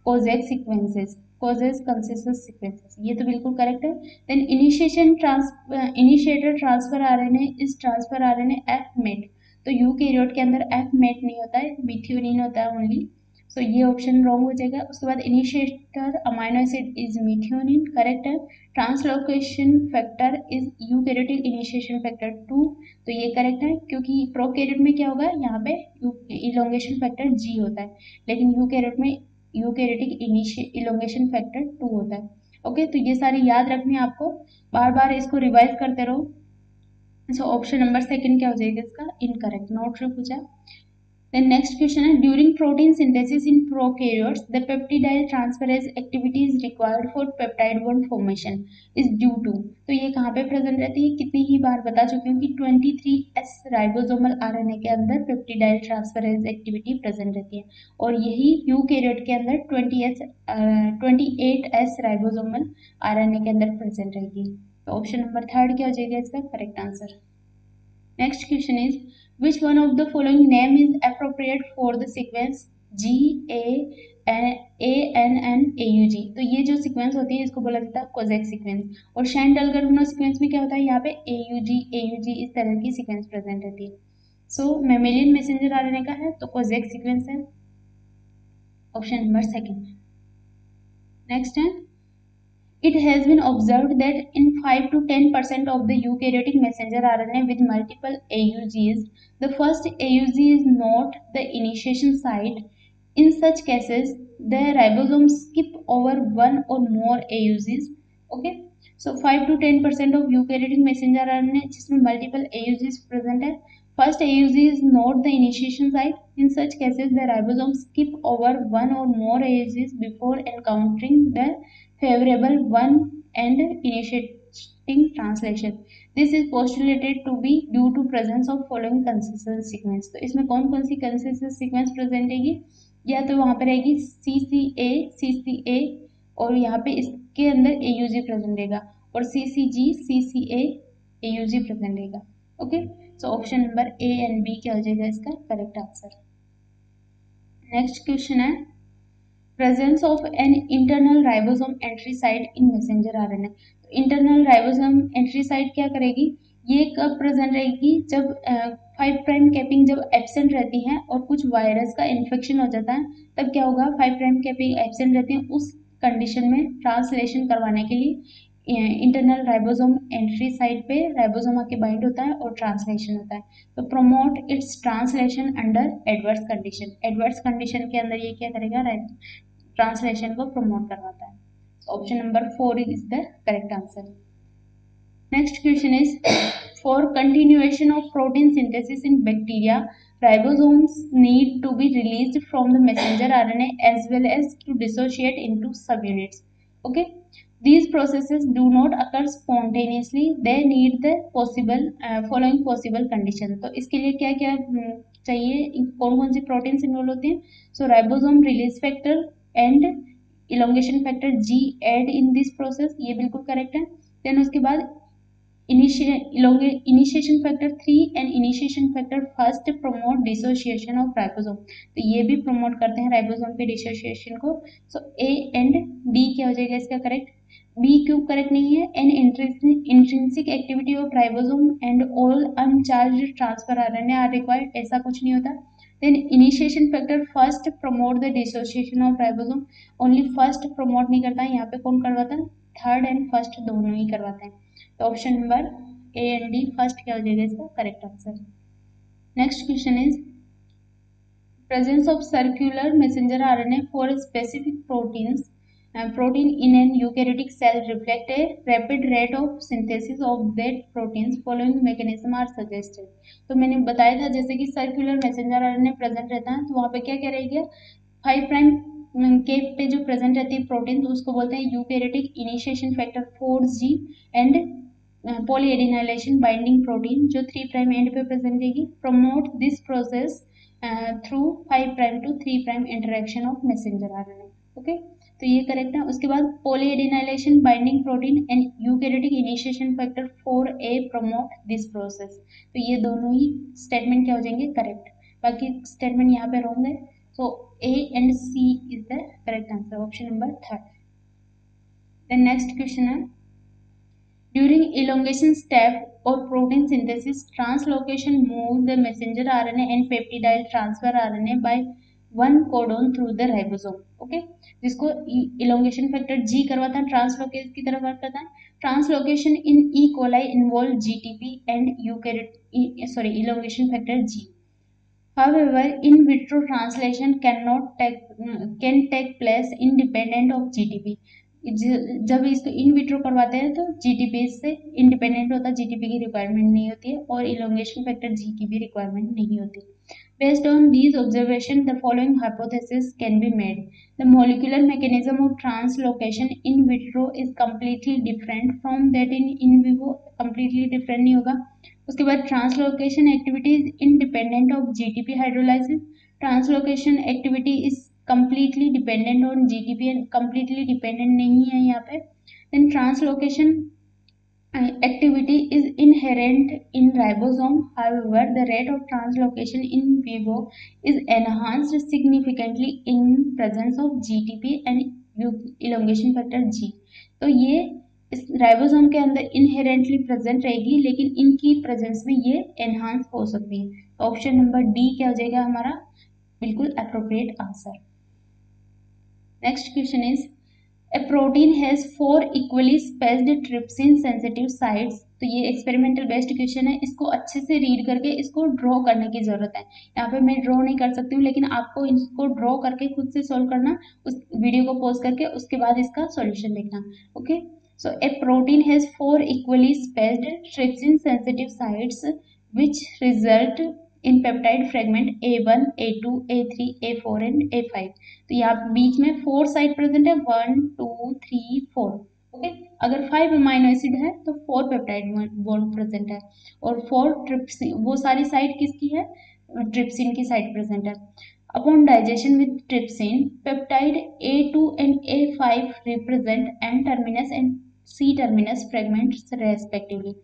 Speaker 1: Kozak sequences. Causes consensus sequences. ये तो बिल्कुल correct है। Then initiation trans initiator transfer RNA is transfer RNA F Met तो यू के के अंदर एफ़ मेट नहीं होता है मिथ्योनिन होता है ओनली सो ये ऑप्शन रॉन्ग हो जाएगा। उसके बाद initiator amino acid is methionine correct है? Translocation factor is eukaryotic initiation factor two तो ये करेक्ट है, क्योंकि प्रोकैरियोट में क्या होगा? यहाँ पे इलोंगेशन फैक्टर जी होता है, लेकिन यूकैरियोट में यूकैरियोटिक इलोंगेशन फैक्टर टू होता है। ओके तो ये सारे याद रखने आपको। बार बार इसको रिवाइज करते रहो। सो ऑप्शन नंबर सेकंड क्या हो जाएगा इसका? इनकरेक्ट नोट पूछा। Then next question is during protein synthesis in prokaryotes, the peptidyl transferase activity is required for peptide bond formation is due to. तो ये कहाँ पे प्रेजेंट रहती है? कितनी ही बार बता चुकी हूँ कि 23S राइबोसोमल आरएनए के अंदर पेप्टिडाइल ट्रांसफरेज एक्टिविटी प्रेजेंट रहती है। और यही यूकैरियोट के अंदर 20S twenty eight S ribosomal RNA के अंदर प्रेजेंट रहेगी तो ऑप्शन नंबर थर्ड क्या हो जाएगा इसका? Correct answer next question is Which one of the following name is appropriate for the sequence? G, A A N N A U G तो ये जो सीक्वेंस होती है, इसको बोला जाता है कोजेक सीक्वेंस और शैंटल गर्गनो सीक्वेंस में क्या होता है? यहाँ पे A U G A U G इस तरह की सीक्वेंस प्रेजेंट रहती है. सो मेमेलियन मैसेंजर आरएनए का है तो कोजेक सीक्वेंस है. ऑप्शन नंबर सेकंड नेक्स्ट है. It has been observed that in 5 to 10% of the eukaryotic messenger RNA with multiple AUGs, the first AUG is not the initiation site. In such cases, the ribosomes skip over one or more AUGs. Okay, so 5 to 10% of eukaryotic messenger RNA जिसमें multiple AUGs present है. First AUG is not the initiation site. In such cases, the ribosomes skip over one or more AUGs before encountering the favorable one and initiating translation. This is postulated to be due to presence of following consensus sequence. तो इसमें कौन कौन सी consensus sequence present रहेगी या तो वहाँ पे रहेगी C C A C C ए और यहाँ पे इसके अंदर ए यू जी प्रेजेंट रहेगा और C C G C C A A U G present रहेगा okay so option number A and B क्या हो जाएगा इसका करेक्ट आंसर नेक्स्ट क्वेश्चन है presence of an internal ribosome entry site in messenger तो internal ribosome entry site क्या करेगी? ये कब प्रेजेंट रहेगी? जब फाइव प्राइम कैपिंग जब एबसेंट रहती है और कुछ वायरस का इन्फेक्शन हो जाता है, तब क्या होगा? फाइव प्राइम कैपिंग एबसेंट रहती है उस कंडीशन में ट्रांसलेशन करवाने के लिए। इंटरनल राइबोसोम एंट्री साइड पे राइबोसोम के बाइंड होता है और ट्रांसलेशन होता है। तो promote its translation under adverse condition adverse condition के अंदर ये क्या करेगा? ट्रांसलेशन को प्रमोट करवाता है। Option number four is the correct answer next question is for continuation of protein synthesis in bacteria ribosomes need to be release from the messenger R N as well as to dissociate into subunits okay These processes do not occur spontaneously. They need the possible uh, following possible condition. तो इसके लिए क्या क्या चाहिए कौन कौन सी proteins involve होते हैं so ribosome release factor and elongation factor G aid in this process ये बिल्कुल करेक्ट है देन उसके बाद initiation factor 3 and initiation factor first promote dissociation of ribosome तो ये भी promote करते हैं ribosome पे dissociation को so A and D क्या हो जाएगा इसका correct बी क्यूब करेक्ट नहीं है? An intrinsic activity of ribosome and all uncharged transfer R N are required ऐसा कुछ नहीं होता। Then initiation factor first promote the dissociation of ribosome only first promote नहीं करता है। यहाँ पे कौन करवाता है? थर्ड एंड फ़र्स्ट दोनों ही करवाते हैं। तो option number A and D first क्या हो जाएगा इसका? Correct answer next question is presence of circular messenger R N A for specific proteins protein in an eukaryotic cell reflect a rapid rate of synthesis of that proteins following mechanism are suggested. तो मैंने बताया था, जैसे कि circular messenger RNA present रहता है तो वहाँ पे क्या क्या रहेगा फाइव प्राइम के पे जो प्रेजेंट रहती है प्रोटीन तो उसको बोलते हैं eukaryotic initiation factor four G and polyadenylation binding protein जो थ्री प्राइम एंड पे प्रेजेंट रहेगी promote this process through five prime to three prime interaction of messenger RNA okay तो ये करेक्ट है उसके बाद polyadenylation binding protein and eukaryotic initiation factor four A promote this process तो ये दोनों ही स्टेटमेंट क्या हो जाएँगे? करेक्ट बाकी स्टेटमेंट यहाँ पे रॉन्ग है। So A and C is the correct answer option number third then next question है। During elongation step or protein synthesis, translocation moves the messenger RNA and peptidyl transfer RNA by one codon through the ribosome okay जिसको elongation factor G करवाता है translocation की तरफ़ work करता है translocation in E coli involve GTP and eukaryote sorry elongation factor G However, in vitro translation cannot take can take place independent of GTP. जब इसको in vitro करवाते हैं तो जीटीपी से इंडिपेंडेंट होता है। जीटीपी की रिक्वायरमेंट नहीं होती है और इलोंगेशन फैक्टर जी की भी रिक्वायरमेंट नहीं होती। Based on these observations, the following hypothesis can be made. The molecular mechanism of translocation in vitro is completely different from that in in vivo. Completely different नहीं होगा उसके बाद translocation activity is independent of GTP hydrolysis. Translocation activity is completely dependent on GTP and completely dependent नहीं है यहाँ पे then translocation activity is inherent in ribosome however the rate of translocation in vivo is enhanced significantly in presence of GTP and elongation factor G तो ये इस ribosome के अंदर inherently present रहेगी लेकिन इनकी प्रेजेंस में ये एनहांस हो सकती है ऑप्शन नंबर डी क्या हो जाएगा हमारा बिल्कुल appropriate answer Next question is a protein has four equally spaced trypsin sensitive sites. तो ये एक्सपेरिमेंटल बेस्ड क्वेश्चन है। इसको अच्छे से रीड करके इसको ड्रॉ करने की ज़रूरत है। यहाँ पे मैं ड्रॉ नहीं कर सकती हूँ, लेकिन आपको इसको ड्रॉ करके खुद से सॉल्व करना, उस वीडियो को पोस्ट करके उसके बाद इसका सॉल्यूशन देखना। Okay so a protein has four equally spaced trypsin sensitive sites which result in peptide fragment A one A two A three A four and A five तो यहाँ बीच में फोर साइड प्रेजेंट है one two three four okay अगर five amino acid है तो four peptide bond present है. और फोर ट्रिप्सिन वो सारी साइड किसकी है? ट्रिप्सिन की साइड प्रेजेंट है. Upon digestion with trypsin peptide A two and A five represent N terminus and C terminus fragments respectively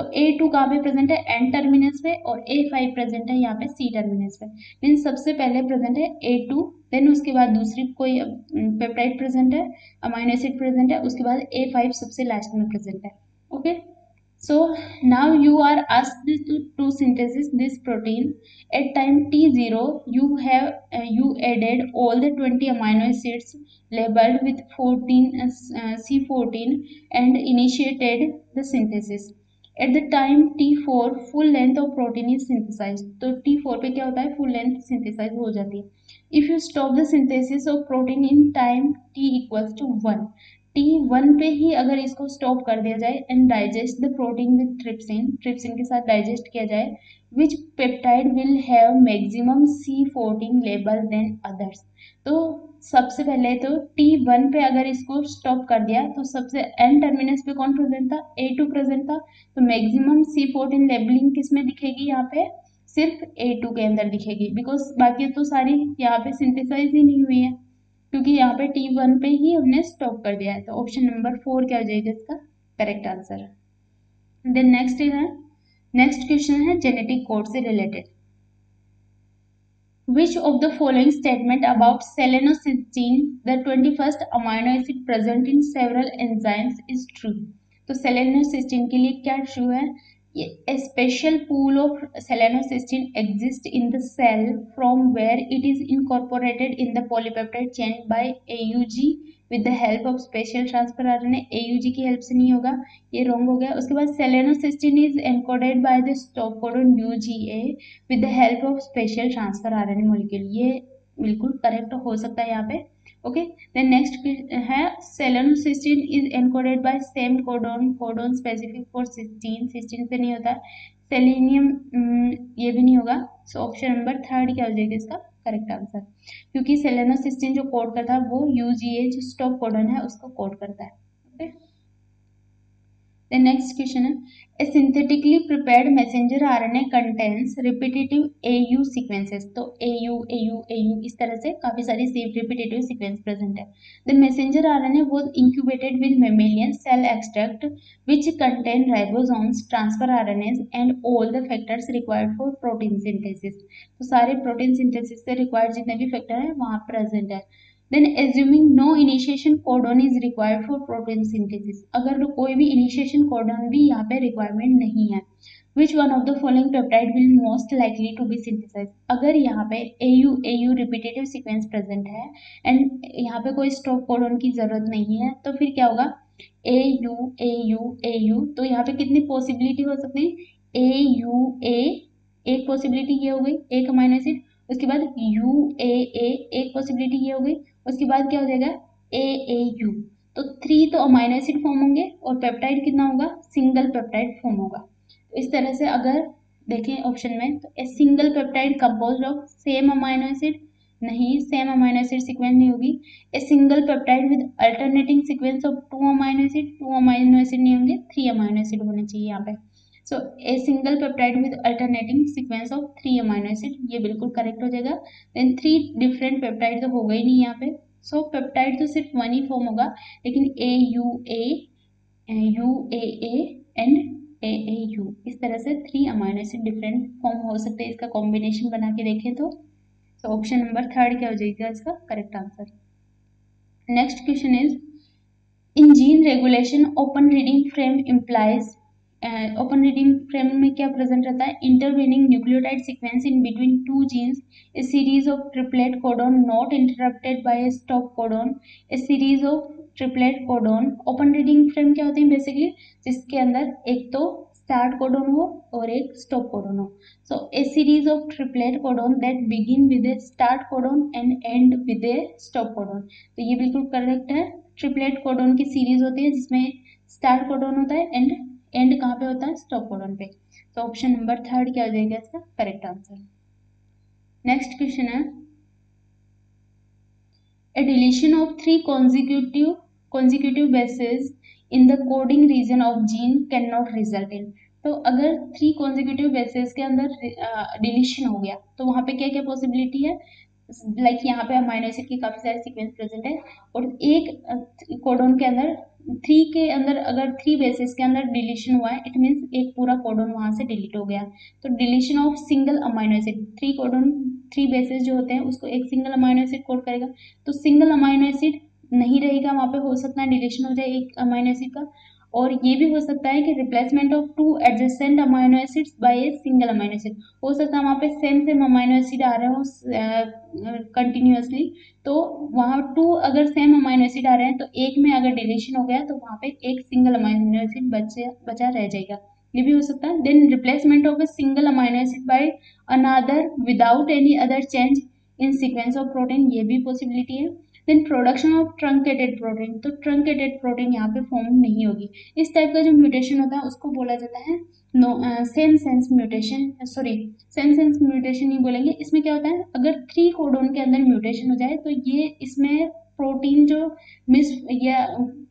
Speaker 1: तो ए टू कहाँ पे प्रेजेंट है एन टर्मिनस पे और ए फाइव प्रेजेंट है, यहाँ पे सी टर्मिनस पे। मीन सबसे पहले प्रेजेंट है ए टू देन उसके बाद दूसरी कोई पेप्टाइड प्रेजेंट है अमाइनो एसिड प्रेजेंट है, उसके बाद ए फाइव सबसे लास्ट में प्रेजेंट है। Okay so now you are asked to synthesis this protein at time T zero you have you added all the twenty amino acids labelled with fourteen C fourteen and initiated the synthesis at the time T four full length of protein is synthesize तो T four पे क्या होता है? Full length synthesize हो जाती है। If you stop the synthesis of protein in time T equals to one T one पे ही अगर इसको स्टॉप कर दिया जाए and digest the protein with trypsin trypsin के साथ डाइजेस्ट किया जाए which peptide will have maximum C fourteen label than others तो सबसे पहले तो टी वन पे अगर इसको स्टॉप कर दिया तो सबसे एन टर्मिनस पे कौन प्रेजेंट था? ए टू प्रेजेंट था। तो मैक्सिमम सी फोर्टीन लेबलिंग किसमें दिखेगी यहाँ पे? सिर्फ़ ए टू के अंदर दिखेगी। बिकॉज़ बाकी तो सारी यहाँ पे सिंथेसाइज ही नहीं हुई है। क्योंकि यहाँ पे टी वन पे ही हमने स्टॉप कर दिया है। तो ऑप्शन नंबर फोर क्या हो जाएगा इसका? करेक्ट आंसर देन नेक्स्ट है नेक्स्ट क्वेश्चन है जेनेटिक कोड से related which of the following statement about selenocysteine the 21st amino acid present in several enzymes is true तो सेलेनोसिस्टीन के लिए क्या ट्रू है a special pool of selenocysteine exist in the cell from where it is incorporated in the polypeptide chain by AUG with the help of special transfer R N AUG की help से नहीं होगा, ये wrong हो गया। उसके बाद selenocysteine is encoded by the stop codon U G A with the help of special transfer R N ये बिल्कुल करेक्ट हो सकता है यहाँ पे। ओके देन नेक्स्ट है selenocysteine is encoded by same codon codon specific for cysteine cysteine से नहीं होता। सेलेनियम ये भी नहीं होगा। सो ऑप्शन नंबर थर्ड क्या हो जाएगा इसका? करेक्ट आंसर क्योंकि सेलेनोसिस्टीन जो कोड करता है, वो यूजीएच जो स्टॉप कोडन है, उसको कोड करता है? The next question a synthetically prepared messenger RNA contains repetitive AU sequences. तो AU, AU, AU इस तरह से काफ़ी सारी repetitive sequence present है. The messenger RNA was incubated with mammalian cell extract which contain ribosomes, transfer RNAs and all the factors required for protein synthesis. तो सारे protein synthesis से required जितने भी factor हैं वहाँ present है. Then assuming no initiation codon is required for protein synthesis अगर कोई भी इनिशिएशन कोडोन भी यहाँ पे रिक्वायरमेंट नहीं है which one of the following peptide will most likely to be synthesize अगर यहाँ पे A U A U repetitive sequence present है एंड यहाँ पे कोई स्टॉप कोडोन की ज़रूरत नहीं है तो फिर क्या होगा? A U A U A U तो यहाँ पे कितनी पॉसिबिलिटी हो सकती है? ए यू ए एक पॉसिबिलिटी ये हो गई एक अमाइनो उसके बाद यू ए ए एक पॉसिबिलिटी ये हो गई उसके बाद क्या हो जाएगा? ए ए यू तो थ्री तो अमाइनो एसिड फॉर्म होंगे और पेप्टाइड कितना होगा? सिंगल पेप्टाइड फॉर्म होगा। तो इस तरह से अगर देखें ऑप्शन में तो a single peptide compose of same amino acid नहीं सेम अमाइनो एसिड सीक्वेंस नहीं होगी। A single peptide with alternating sequence of two amino acid two amino acid नहीं होंगे थ्री अमाइनो एसिड होने चाहिए यहाँ पे। So a single peptide with alternating sequence of three amino acid ये बिल्कुल करेक्ट हो जाएगा। देन थ्री डिफरेंट पेप्टाइड तो होगा ही नहीं यहाँ पे। सो so, पेप्टाइड तो सिर्फ़ वन ही फॉर्म होगा लेकिन A U A U A A and A A U इस तरह से three amino acid different form हो सकते हैं। इसका कॉम्बिनेशन बना के देखें तो। सो ऑप्शन नंबर थर्ड क्या हो जाएगा इसका? Correct answer next question is in gene regulation open reading frame implies open reading frame में क्या प्रेजेंट रहता है? Intervening nucleotide sequence in between two genes a series of triplet codon not interrupted by stop codon a series of triplet codon open reading frame क्या होते हैं basically जिसके अंदर एक तो स्टार्ट कोडोन हो और एक स्टॉप कोडोन हो. So a series of triplet codon that begin with a start codon and end with a stop codon तो ये बिल्कुल करेक्ट है. ट्रिपलेट कोडोन की सीरीज़ होती है जिसमें स्टार्ट कोडोन होता है एंड एंड कहाँ पे होता है? स्टॉप कोडन पे। तो ऑप्शन नंबर थर्ड क्या हो जाएगा इसका? करेक्ट आंसर नेक्स्ट क्वेश्चन है। A deletion of three consecutive consecutive bases in the coding region of gene cannot result in तो अगर थ्री कॉन्जिक्यूटिव बेसिस के अंदर डिलीशन हो गया तो वहाँ पे क्या क्या पॉसिबिलिटी है? लाइक यहाँ पे अमाइनो एसिड की काफ़ी सारे सीक्वेंस प्रेजेंट है और एक कोडोन के अंदर थ्री के अंदर अगर थ्री बेसिस के अंदर डिलीशन हुआ है इट मीन्स एक पूरा कोडोन वहाँ से डिलीट हो गया। तो deletion of single amino acid three codon three bases जो होते हैं, उसको एक सिंगल अमाइनो एसिड कोड करेगा। तो सिंगल अमाइनो एसिड नहीं रहेगा, वहाँ पे हो सकता है डिलीशन हो जाए एक अमाइनो एसिड का। और ये भी हो सकता है कि replacement of two adjacent amino acids by a single amino acid हो सकता है वहाँ पे सेम सेम अमाइनो एसिड आ रहे हो कंटिन्यूसली तो वहाँ टू अगर सेम अमाइनो एसिड आ रहे हैं तो एक में अगर डिलीशन हो गया तो वहाँ पे एक सिंगल अमाइनो एसिड बचे, बचा रह जाएगा. ये भी हो सकता है. Then replacement of a single amino acid by another without any other change in sequence of protein ये भी पॉसिबिलिटी है. Then production of truncated protein तो ट्रंकेटेड प्रोटीन यहाँ पे फॉर्म नहीं होगी। इस टाइप का जो म्यूटेशन होता है, उसको बोला जाता है no same sense mutation sorry same sense mutation नहीं बोलेंगे। इसमें क्या होता है, अगर थ्री कोडोन के अंदर म्यूटेशन हो जाए तो ये इसमें प्रोटीन जो मिस या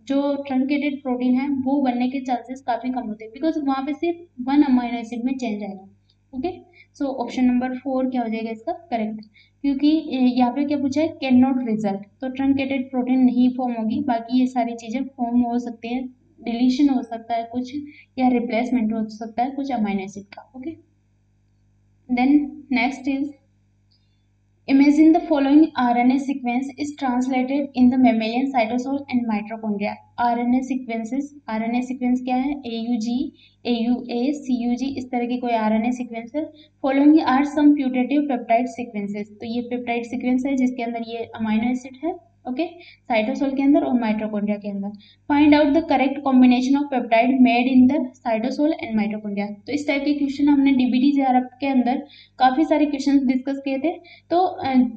Speaker 1: जो ट्रंकेटेड प्रोटीन है, वो बनने के चांसेस काफ़ी कम होते हैं बिकॉज़ वहाँ पे सिर्फ़ वन अमाइनो एसिड में चेंज आएगा। Okay so option number four क्या हो जाएगा इसका? करेक्ट क्योंकि यहाँ पे क्या पूछा है? कैन नॉट रिज़ल्ट तो ट्रंकेटेड प्रोटीन नहीं फॉर्म होगी, बाकी ये सारी चीज़ें फॉर्म हो सकती हैं डिलीशन हो सकता है कुछ, या रिप्लेसमेंट हो सकता है कुछ अमाइन एसिड का okay then next is Imagine the following RNA sequence is translated in the mammalian cytosol and mitochondria. RNA sequences, RNA sequence क्या है AUG, AUA, CUG इस तरह की कोई RNA sequence है Following are some putative peptide sequences. तो ये peptide sequence है जिसके अंदर ये amino acid है ओके साइटोसोल के अंदर और माइट्रोकोन्ड्रिया के अंदर. Find out the correct combination of peptide made in the cytosol and mitochondria तो इस टाइप के क्वेश्चन हमने डीबीटी जेआरएफ के अंदर काफ़ी सारे क्वेश्चन डिस्कस किए थे. तो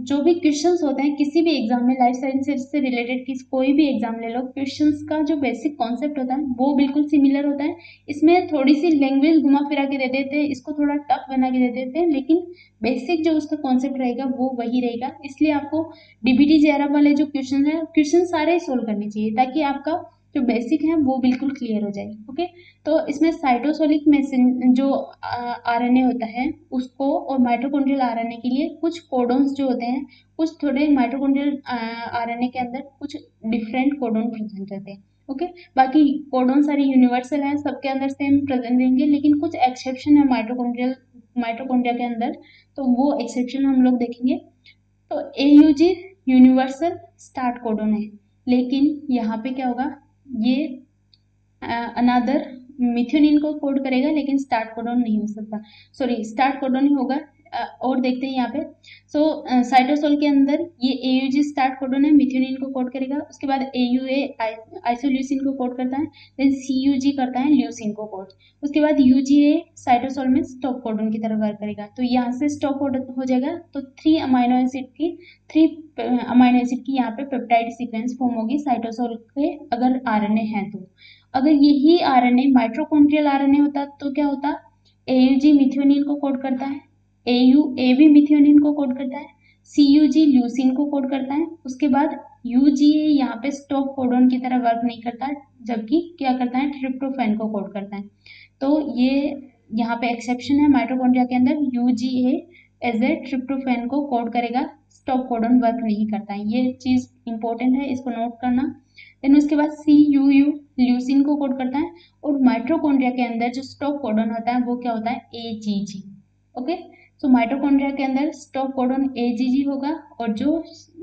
Speaker 1: जो भी क्वेश्चन होते हैं, किसी भी एग्ज़ाम में लाइफ साइंसेज से रिलेटेड किस, कोई भी एग्ज़ाम ले लो क्वेश्चन का जो बेसिक कॉन्सेप्ट होता है, वो बिल्कुल सिमिलर होता है. इसमें थोड़ी सी लैंग्वेज घुमा फिरा के दे देते हैं इसको थोड़ा टफ बना के दे देते हैं लेकिन बेसिक जो उसका कॉन्सेप्ट रहेगा, वो वही रहेगा। इसलिए आपको डीबीटी जेआरएफ वाले जो क्वेश्चन है क्वेश्चन सारे सोल्व करने चाहिए, ताकि आपका जो बेसिक है, वो बिल्कुल क्लियर हो जाए ओके तो इसमें साइटोसोलिक मैसेज जो आरएनए होता है, उसको और माइट्रोकॉन्ड्रियल आरएनए के लिए कुछ कोडोन्स जो होते हैं, कुछ थोड़े माइट्रोकॉन्ड्रियल आरएनए के अंदर कुछ डिफरेंट कोडोन प्रेजेंट रहते हैं ओके बाकी कोडोन सारी यूनिवर्सल हैं, सबके अंदर सेम प्रेजेंट रहेंगे, लेकिन कुछ एक्सेप्शन है माइट्रोकॉन्ड्रियल माइट्रोकॉन्ड्रिया के अंदर तो वो एक्सेप्शन हम लोग देखेंगे। तो ए यूनिवर्सल स्टार्ट कोडोन है। लेकिन यहाँ पे क्या होगा? ये अनादर मिथ्योनिन को कोड करेगा, लेकिन स्टार्ट कोडोन नहीं हो सकता। सॉरी स्टार्ट कोडोन ही होगा। और देखते हैं यहाँ पे। सो so, साइटोसोल के अंदर ये A U G start codon है मिथ्योनिन को कोड करेगा उसके बाद ए यू ए आइसोल्यूसिन को कोड करता है देन सी यू जी करता है ल्यूसिन को कोड उसके बाद यू जी ए साइटोसोल में स्टॉप कोडोन की तरह वर्क करेगा। तो यहाँ से स्टॉप हो जाएगा तो थ्री अमाइनो एसिड की थ्री अमाइनो एसिड की यहाँ पे पेप्टाइड सीक्वेंस फॉर्म होगी साइटोसोल के अगर आर एन ए है तो। अगर यही R N A mitochondrial R N A होता तो क्या होता? ए यू जी मिथ्योनिन को कोड करता है। ए यू ए भी मिथियोनिन को कोड करता है सी यू जी ल्यूसिन को कोड करता है, उसके बाद यू जी ए यहाँ पे स्टॉप कोडोन की तरह वर्क नहीं करता, जबकि क्या करता है ट्रिप्टोफैन को कोड करता है। तो ये यहाँ पे एक्सेप्शन है माइट्रोकॉन्ड्रिया के अंदर U G A as a tryptophan को कोड करेगा स्टॉप कोडोन वर्क नहीं करता है। ये चीज़ इंपॉर्टेंट है, इसको नोट करना। देन उसके बाद सी यू यू ल्यूसिन को कोड करता है, और माइट्रोकॉन्ड्रिया के अंदर जो स्टॉप कोडोन होता है, वो क्या होता है A G G okay so mitochondria के अंदर स्टॉप कोडन एजीजी होगा और जो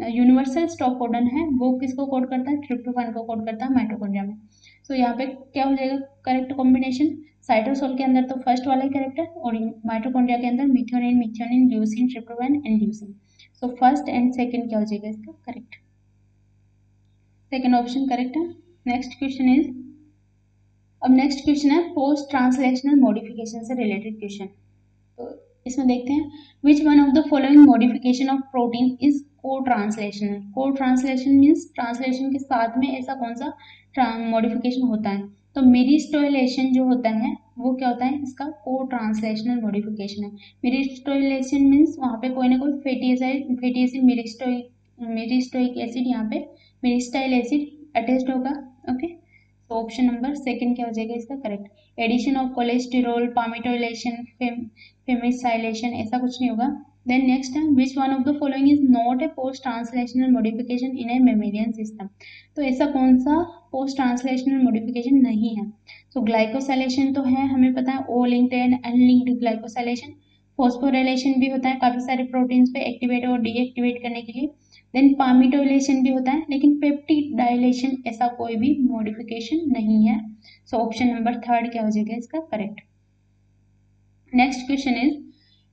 Speaker 1: यूनिवर्सल स्टॉप कोडन है वो किसको कोड करता है? ट्रिप्टोफान को कोड करता है माइटोकॉन्ड्रिया में। सो so, यहाँ पे क्या हो जाएगा? करेक्ट कॉम्बिनेशन साइटोसोल के अंदर तो फ़र्स्ट वाला ही करेक्ट है और माइटोकॉन्ड्रिया के अंदर methionine methionine leucine tryptophan and leucine so first and second क्या हो जाएगा इसका? करेक्ट सेकेंड ऑप्शन करेक्ट है। नेक्स्ट क्वेश्चन इज़ अब नेक्स्ट क्वेश्चन है पोस्ट ट्रांसलेशनल मॉडिफिकेशन से रिलेटेड क्वेश्चन तो इसमें देखते हैं which one of the following modification of protein is co translation co translation means translation के साथ में ऐसा कौन सा मॉडिफिकेशन होता है? तो मेरिस्टोलेशन जो होता है, वो क्या होता है? इसका को ट्रांसलेशनल मॉडिफिकेशन है। मेरिस्टोलेशन मीन्स वहाँ पे कोई ना कोई fatty acid fatty acid myristoic myristoic acid यहाँ पे मेरिस्टाइल एसिड अटैच्ड होगा ओके तो ऑप्शन नंबर सेकंड क्या हो जाएगा इसका? Correct addition of cholesterol palmitoylation farnesylation ऐसा कुछ नहीं होगा। देन नेक्स्ट है which one of the following is not a post translational modification in a mammalian system तो ऐसा कौन सा पोस्ट ट्रांसलेशनल मॉडिफिकेशन नहीं है? सो so, ग्लाइकोसाइलेशन तो है हमें पता है O linked and N linked glycosylation phosphorylation भी होता है काफ़ी सारे प्रोटीन्स पे एक्टिवेट और डीएक्टिवेट करने के लिए। देन पामिटोलेशन भी होता है लेकिन पेप्टिडाइलेशन ऐसा कोई भी मॉडिफिकेशन नहीं है। सो ऑप्शन नंबर थर्ड क्या हो जाएगा इसका? Correct next question is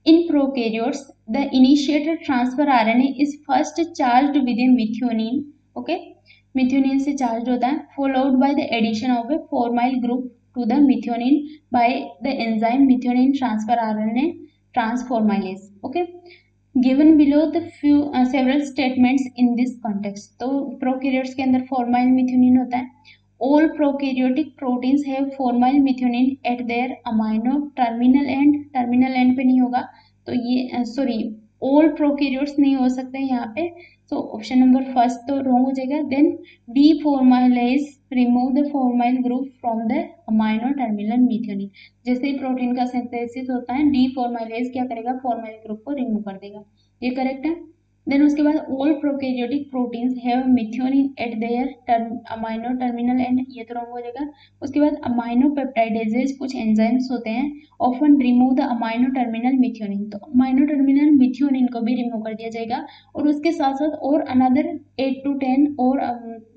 Speaker 1: in prokaryotes the initiated transfer RNA is first charged with a methionine okay methionine से चार्ज होता है followed by the addition of a formyl group to the methionine by the enzyme methionine transfer RNA transformylase okay given below the few several statements in this context तो prokaryotes के अंदर formyl methionine होता है All prokaryotic proteins have formal methionine at their amino terminal end. Terminal end पे नहीं होगा। तो ये सॉरी ऑल प्रोकेरियोट्स नहीं हो सकते यहाँ पे। सो ऑप्शन नंबर फ़र्स्ट तो रॉन्ग तो हो जाएगा। Then deformylase remove the formyl group from the amino terminal methionine जैसे ही प्रोटीन का सिंथेसिस होता है डी फॉर्माइलाइज क्या करेगा? फॉर्माइल ग्रुप को रिमूव कर देगा। ये करेक्ट है? देन उसके बाद all prokaryotic proteins have methionine at their amino terminal end ये तो रॉन्ग हो जाएगा। उसके बाद अमाइनो पेप्टाइडेजेज कुछ एंजाइम्स होते हैं often remove the amino terminal methionine तो अमाइनो टर्मिनल मिथ्योनिन को भी रिमूव कर दिया जाएगा और उसके साथ साथ और अनदर एट टू टेन और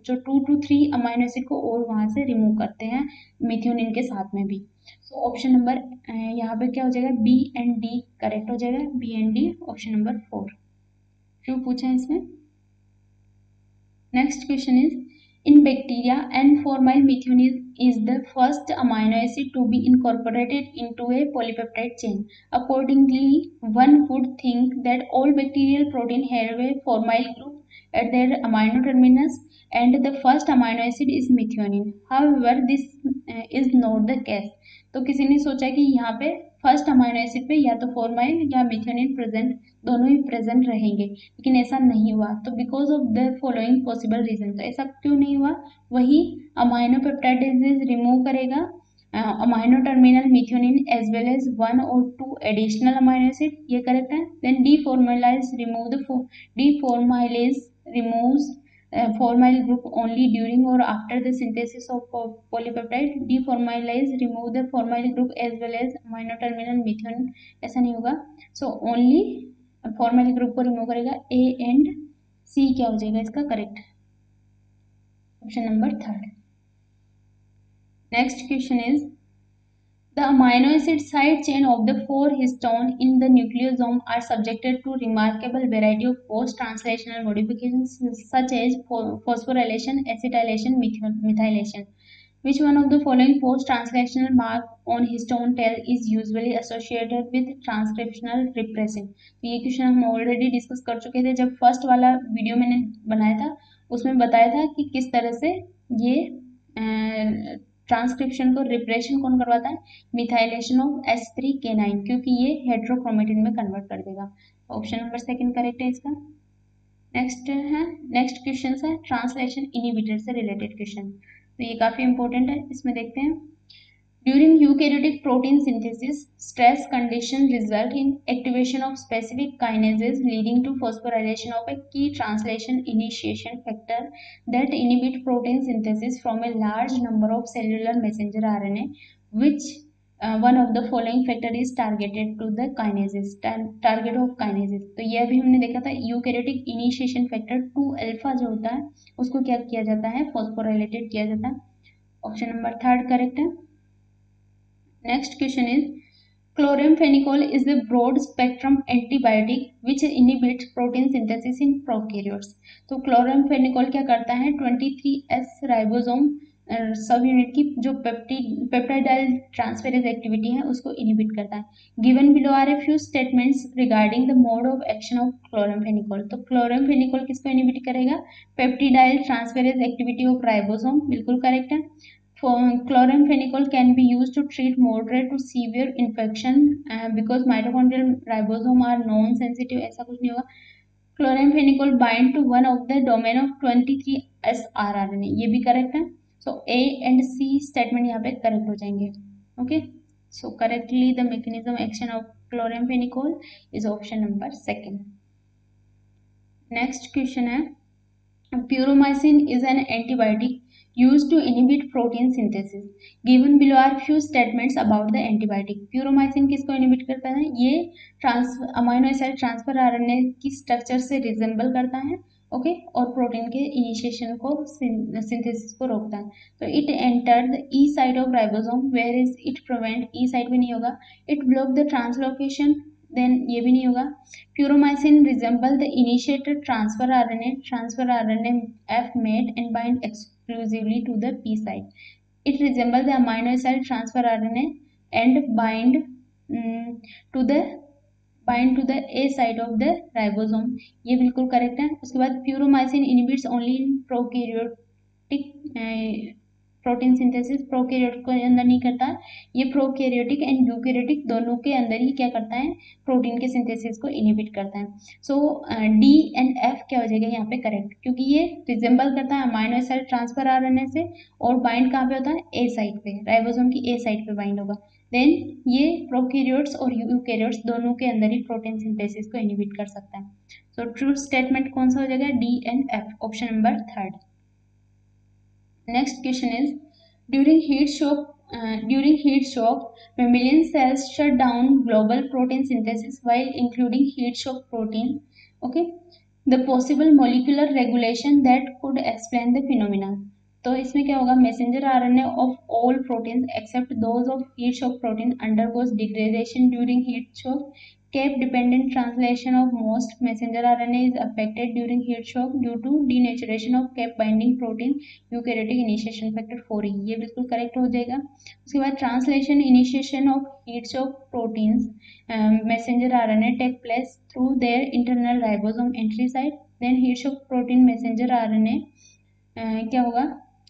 Speaker 1: जो two two three amino acid को और वहाँ से रिमूव करते हैं मिथ्योनिन के साथ में भी। सो ऑप्शन नंबर यहाँ पे क्या हो जाएगा? बी एंड डी करेक्ट हो जाएगा। B and D option number four क्यों पूछा है इसमें? Next question is in bacteria N formyl methionine is the first amino acid to be incorporated into a polypeptide chain accordingly one would think that all bacterial protein a formyl group at their amino terminus and the first amino acid is methionine. However this uh, is not the case. तो किसी ने सोचा कि यहाँ पे first amino acid पे या तो फॉर्माइल या मिथोनिन प्रेजेंट दोनों ही प्रेजेंट रहेंगे लेकिन ऐसा नहीं हुआ। तो because of the following possible reason तो ऐसा क्यों नहीं हुआ? वही अमाइनो पेप्टाइडेज रिमूव करेगा amino terminal methionine as well as one और टू एडिशनल अमाइनो एसिड ये करेक्ट है? Then deformylase remove deformylase removes uh, formyl group only during और after the synthesis of polypeptide deformylase remove the formyl group as well as amino terminal methionine ऐसा नहीं होगा so only formyl group को remove करेगा A and C क्या हो जाएगा इसका? Correct option number third next question is The amino acid side chain of the four histone in the nucleosome are subjected to remarkable variety of post-translational modifications such as phosphorylation, acetylation, methylation. Which one of the following post-translational mark on histone tail is usually associated with transcriptional repressing? तो ये question हम already discuss कर चुके थे जब first वाला video मैंने बनाया था उसमें बताया था कि किस तरह से ये ट्रांसक्रिप्शन को रिप्रेशन कौन करवाता है? Methylation of S three K nine क्योंकि ये हेड्रोक्रोमेटिन में कन्वर्ट कर देगा। ऑप्शन नंबर सेकंड करेक्ट है इसका। नेक्स्ट है नेक्स्ट क्वेश्चन है ट्रांसलेशन इनिबिटर से रिलेटेड क्वेश्चन तो ये काफ़ी इंपॉर्टेंट है, इसमें देखते हैं। During eukaryotic protein synthesis, stress condition result in activation of specific kinases leading to phosphorylation of a key translation initiation factor that inhibit protein synthesis from a large number of cellular messenger RNA, which uh, one of the following factor is targeted to the kinases tar target of kinases तो ये अभी हमने देखा था eukaryotic initiation factor two alpha जो होता है उसको क्या किया जाता है फॉस्फोराइलेटेड किया जाता है ऑप्शन नंबर थर्ड करेक्ट है Next question is, chloramphenicol is a broad spectrum antibiotic which inhibits protein synthesis in prokaryotes. तो chloramphenicol क्या करता है? 23S राइबोसोम सब यूनिट की जो पेप्टाइडाइल ट्रांसफेरेज एक्टिविटी है, उसको इनिबिट करता है। Given below are a few statements regarding the mode of action of chloramphenicol तो क्लोरमफेनिकोल किसको इनिबिट करेगा? Peptidyl transferase activity of ribosome बिल्कुल करेक्ट है। Chloramphenicol can be used to treat moderate to severe infection uh, because mitochondrial ribosome are non sensitive ऐसा कुछ नहीं होगा chloramphenicol bind to one of the domain of 23 srRNA ये भी correct है so A and C statement यहाँ पे correct हो जाएँगे okay so correctly the mechanism action of chloramphenicol is option number second next question है puromycin is an antibiotic used to inhibit protein synthesis. Given below are few statements about the antibiotic. Puromycin किसको inhibit करता है? ये trans amino acid transfer RNA की structure से resemble करता है okay okay? और प्रोटीन के इनिशिएशन को सिंथेसिस को रोकता है। तो it enter the E site of ribosome where is it prevent E site भी नहीं होगा। It block the translocation then ये भी नहीं होगा। Puromycin resemble the initiated transfer RNA transfer RNA F met and bind exclusively to the p site. it resembles the amino acid transfer rna and bind um, to the bind to the a side of the ribosome ये बिल्कुल correct है उसके बाद puromycin inhibits only in prokaryotic protein synthesis prokaryotic के अंदर नहीं करता। ये प्रोकैरियोटिक एंड यूकैरियोटिक दोनों के अंदर ही क्या करता है? प्रोटीन के सिंथेसिस को इनिबिट करता है। सो डी एंड एफ़ क्या हो जाएगा यहाँ पे करेक्ट क्योंकि ये रिजेंबल करता है अमाइनो एसिड ट्रांसफ़र आरएनए से और बाइंड कहाँ पे होता है? ए साइड पे। राइबोसोम की ए साइड पे बाइंड होगा। देन ये प्रोकैरियोट्स और यूकैरियोट्स दोनों के अंदर ही प्रोटीन सिंथेसिस को इनिबिट कर सकता है। सो ट्रू स्टेटमेंट कौन सा हो जाएगा? D and F option number third Question is during heat shock uh, during heat shock mammalian cells shut down global protein synthesis while including heat shock protein. Okay, the possible molecular regulation that could explain the phenomena. तो इसमें क्या होगा messenger RNA of all proteins except those of heat shock protein undergoes degradation during heat shock Cap-dependent translation of most messenger RNA is affected during heat shock due to denaturation of cap binding protein eukaryotic initiation factor 4e ये बिल्कुल correct हो जाएगा। उसके बाद translation initiation of heat shock proteins messenger RNA take place through their internal ribosome entry site then heat shock protein messenger RNA क्या होगा?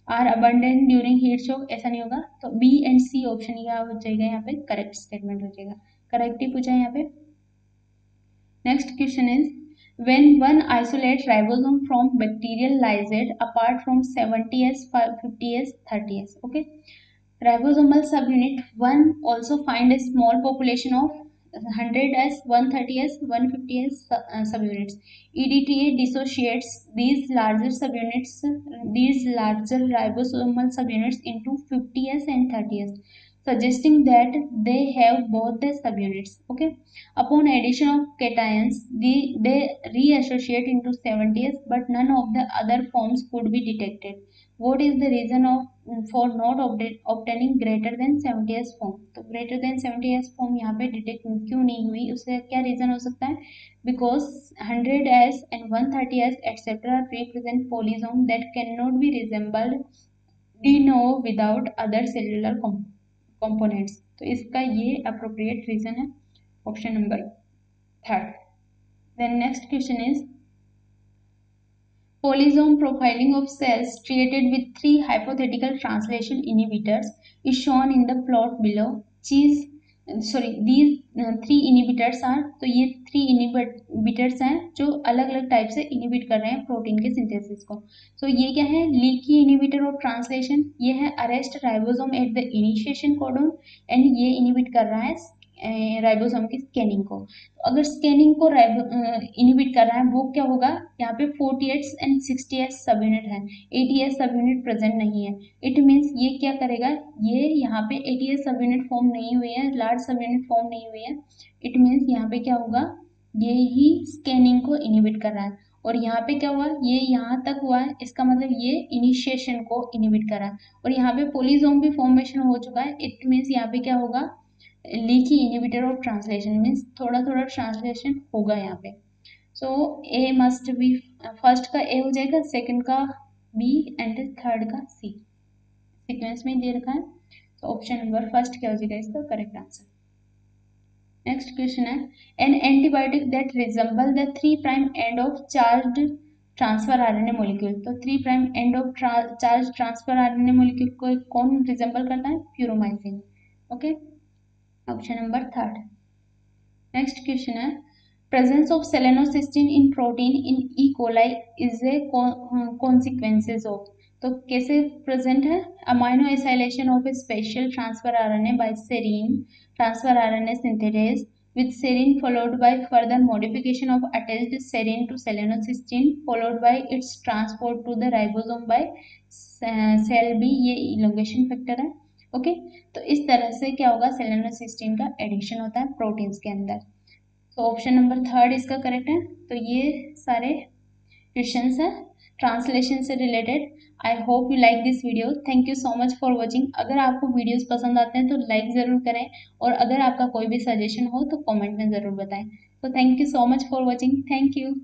Speaker 1: Are abundant during heat shock ऐसा नहीं होगा। तो बी एंड सी ऑप्शन क्या हो जाएगा यहाँ पे? करेक्ट स्टेटमेंट हो जाएगा। करेक्ट ही पूछा है यहाँ पे। Next question is when one isolates ribosome from bacterial lysate apart from 70s, 50s, 30s. Okay. Ribosomal subunit 1 also find a small population of 100s, 130s, 150s uh, subunits. EDTA dissociates these larger subunits, these larger ribosomal subunits into 50s and 30s suggesting that they have both the subunits okay upon addition of cations they, they reassociate into 70s but none of the other forms could be detected what is the reason of for not obtaining greater than 70s form तो greater than 70s form यहाँ पे detect क्यों नहीं हुई उससे क्या reason हो सकता है because 100s and 130s etc represent polysome that cannot be resembled de novo without other cellular components Components तो इसका ये अप्रोप्रिएट रीजन है option number third then next question is polysome profiling of cells created with three hypothetical translation inhibitors is shown in the plot below cheese sorry these three inhibitors are तो ये three inhibitors हैं जो अलग अलग type से inhibit कर रहे हैं प्रोटीन के सिंथेसिस को। सो so, ये क्या है? लीकी इनिबिटर ऑफ़ ट्रांसलेशन ये है arrest ribosome at the initiation codon and ये इनिबिट कर रहा है राइबोसोम की स्कैनिंग को। तो अगर स्कैनिंग को इनिबिट कर रहा है, वो क्या होगा? यहाँ पे forty S and sixty S subunit है। Eighty S subunit present नहीं है। इट मीन्स ये क्या करेगा? ये यहाँ पे eighty S subunit form नहीं हुई है लार्ज सब यूनिट फॉर्म नहीं हुई है। इट मीन्स यहाँ पे क्या होगा? ये ही स्कैनिंग को इनिबिट कर रहा है। और यहाँ पे क्या हुआ? ये यहाँ तक हुआ है। इसका मतलब ये इनिशिएशन को इनिबिट कर रहा है। और यहाँ पे पोलिजोम भी फॉर्मेशन हो चुका है। इट मीन्स यहाँ पे क्या होगा? Leaky inhibitor of translation means थोड़ा थोड़ा ट्रांसलेशन होगा यहाँ पे। So A must be first का ए हो जाएगा सेकंड का बी एंड थर्ड का सी सीक्वेंस में दे रखा है। तो ऑप्शन नंबर फ़र्स्ट क्या हो जाएगा इसका? करेक्ट आंसर नेक्स्ट क्वेश्चन है। An antibiotic that resemble the three prime end of charge transfer RNA molecule तो three prime end of charge transfer RNA molecule को कौन रिजेंबल करता है? Puromycin okay okay? Option number third next question है presence of selenocysteine in protein in E. coli is a consequences of तो कैसे present है aminoacylation of a special transfer RNA by serine transfer RNA synthetase with serine followed by further modification of attached serine to selenocysteine followed by its transport to the ribosome by SelB ये elongation factor है okay? तो इस तरह से क्या होगा? Selenocysteine का addition होता है प्रोटीन्स के अंदर। तो ऑप्शन नंबर थर्ड इसका करेक्ट है। तो ये सारे क्वेश्चन हैं। ट्रांसलेशन से related I hope you like this video thank you so much for watching अगर आपको वीडियोस पसंद आते हैं तो लाइक ज़रूर करें। और अगर आपका कोई भी सजेशन हो तो कमेंट में ज़रूर बताएँ। तो thank you so much for watching thank you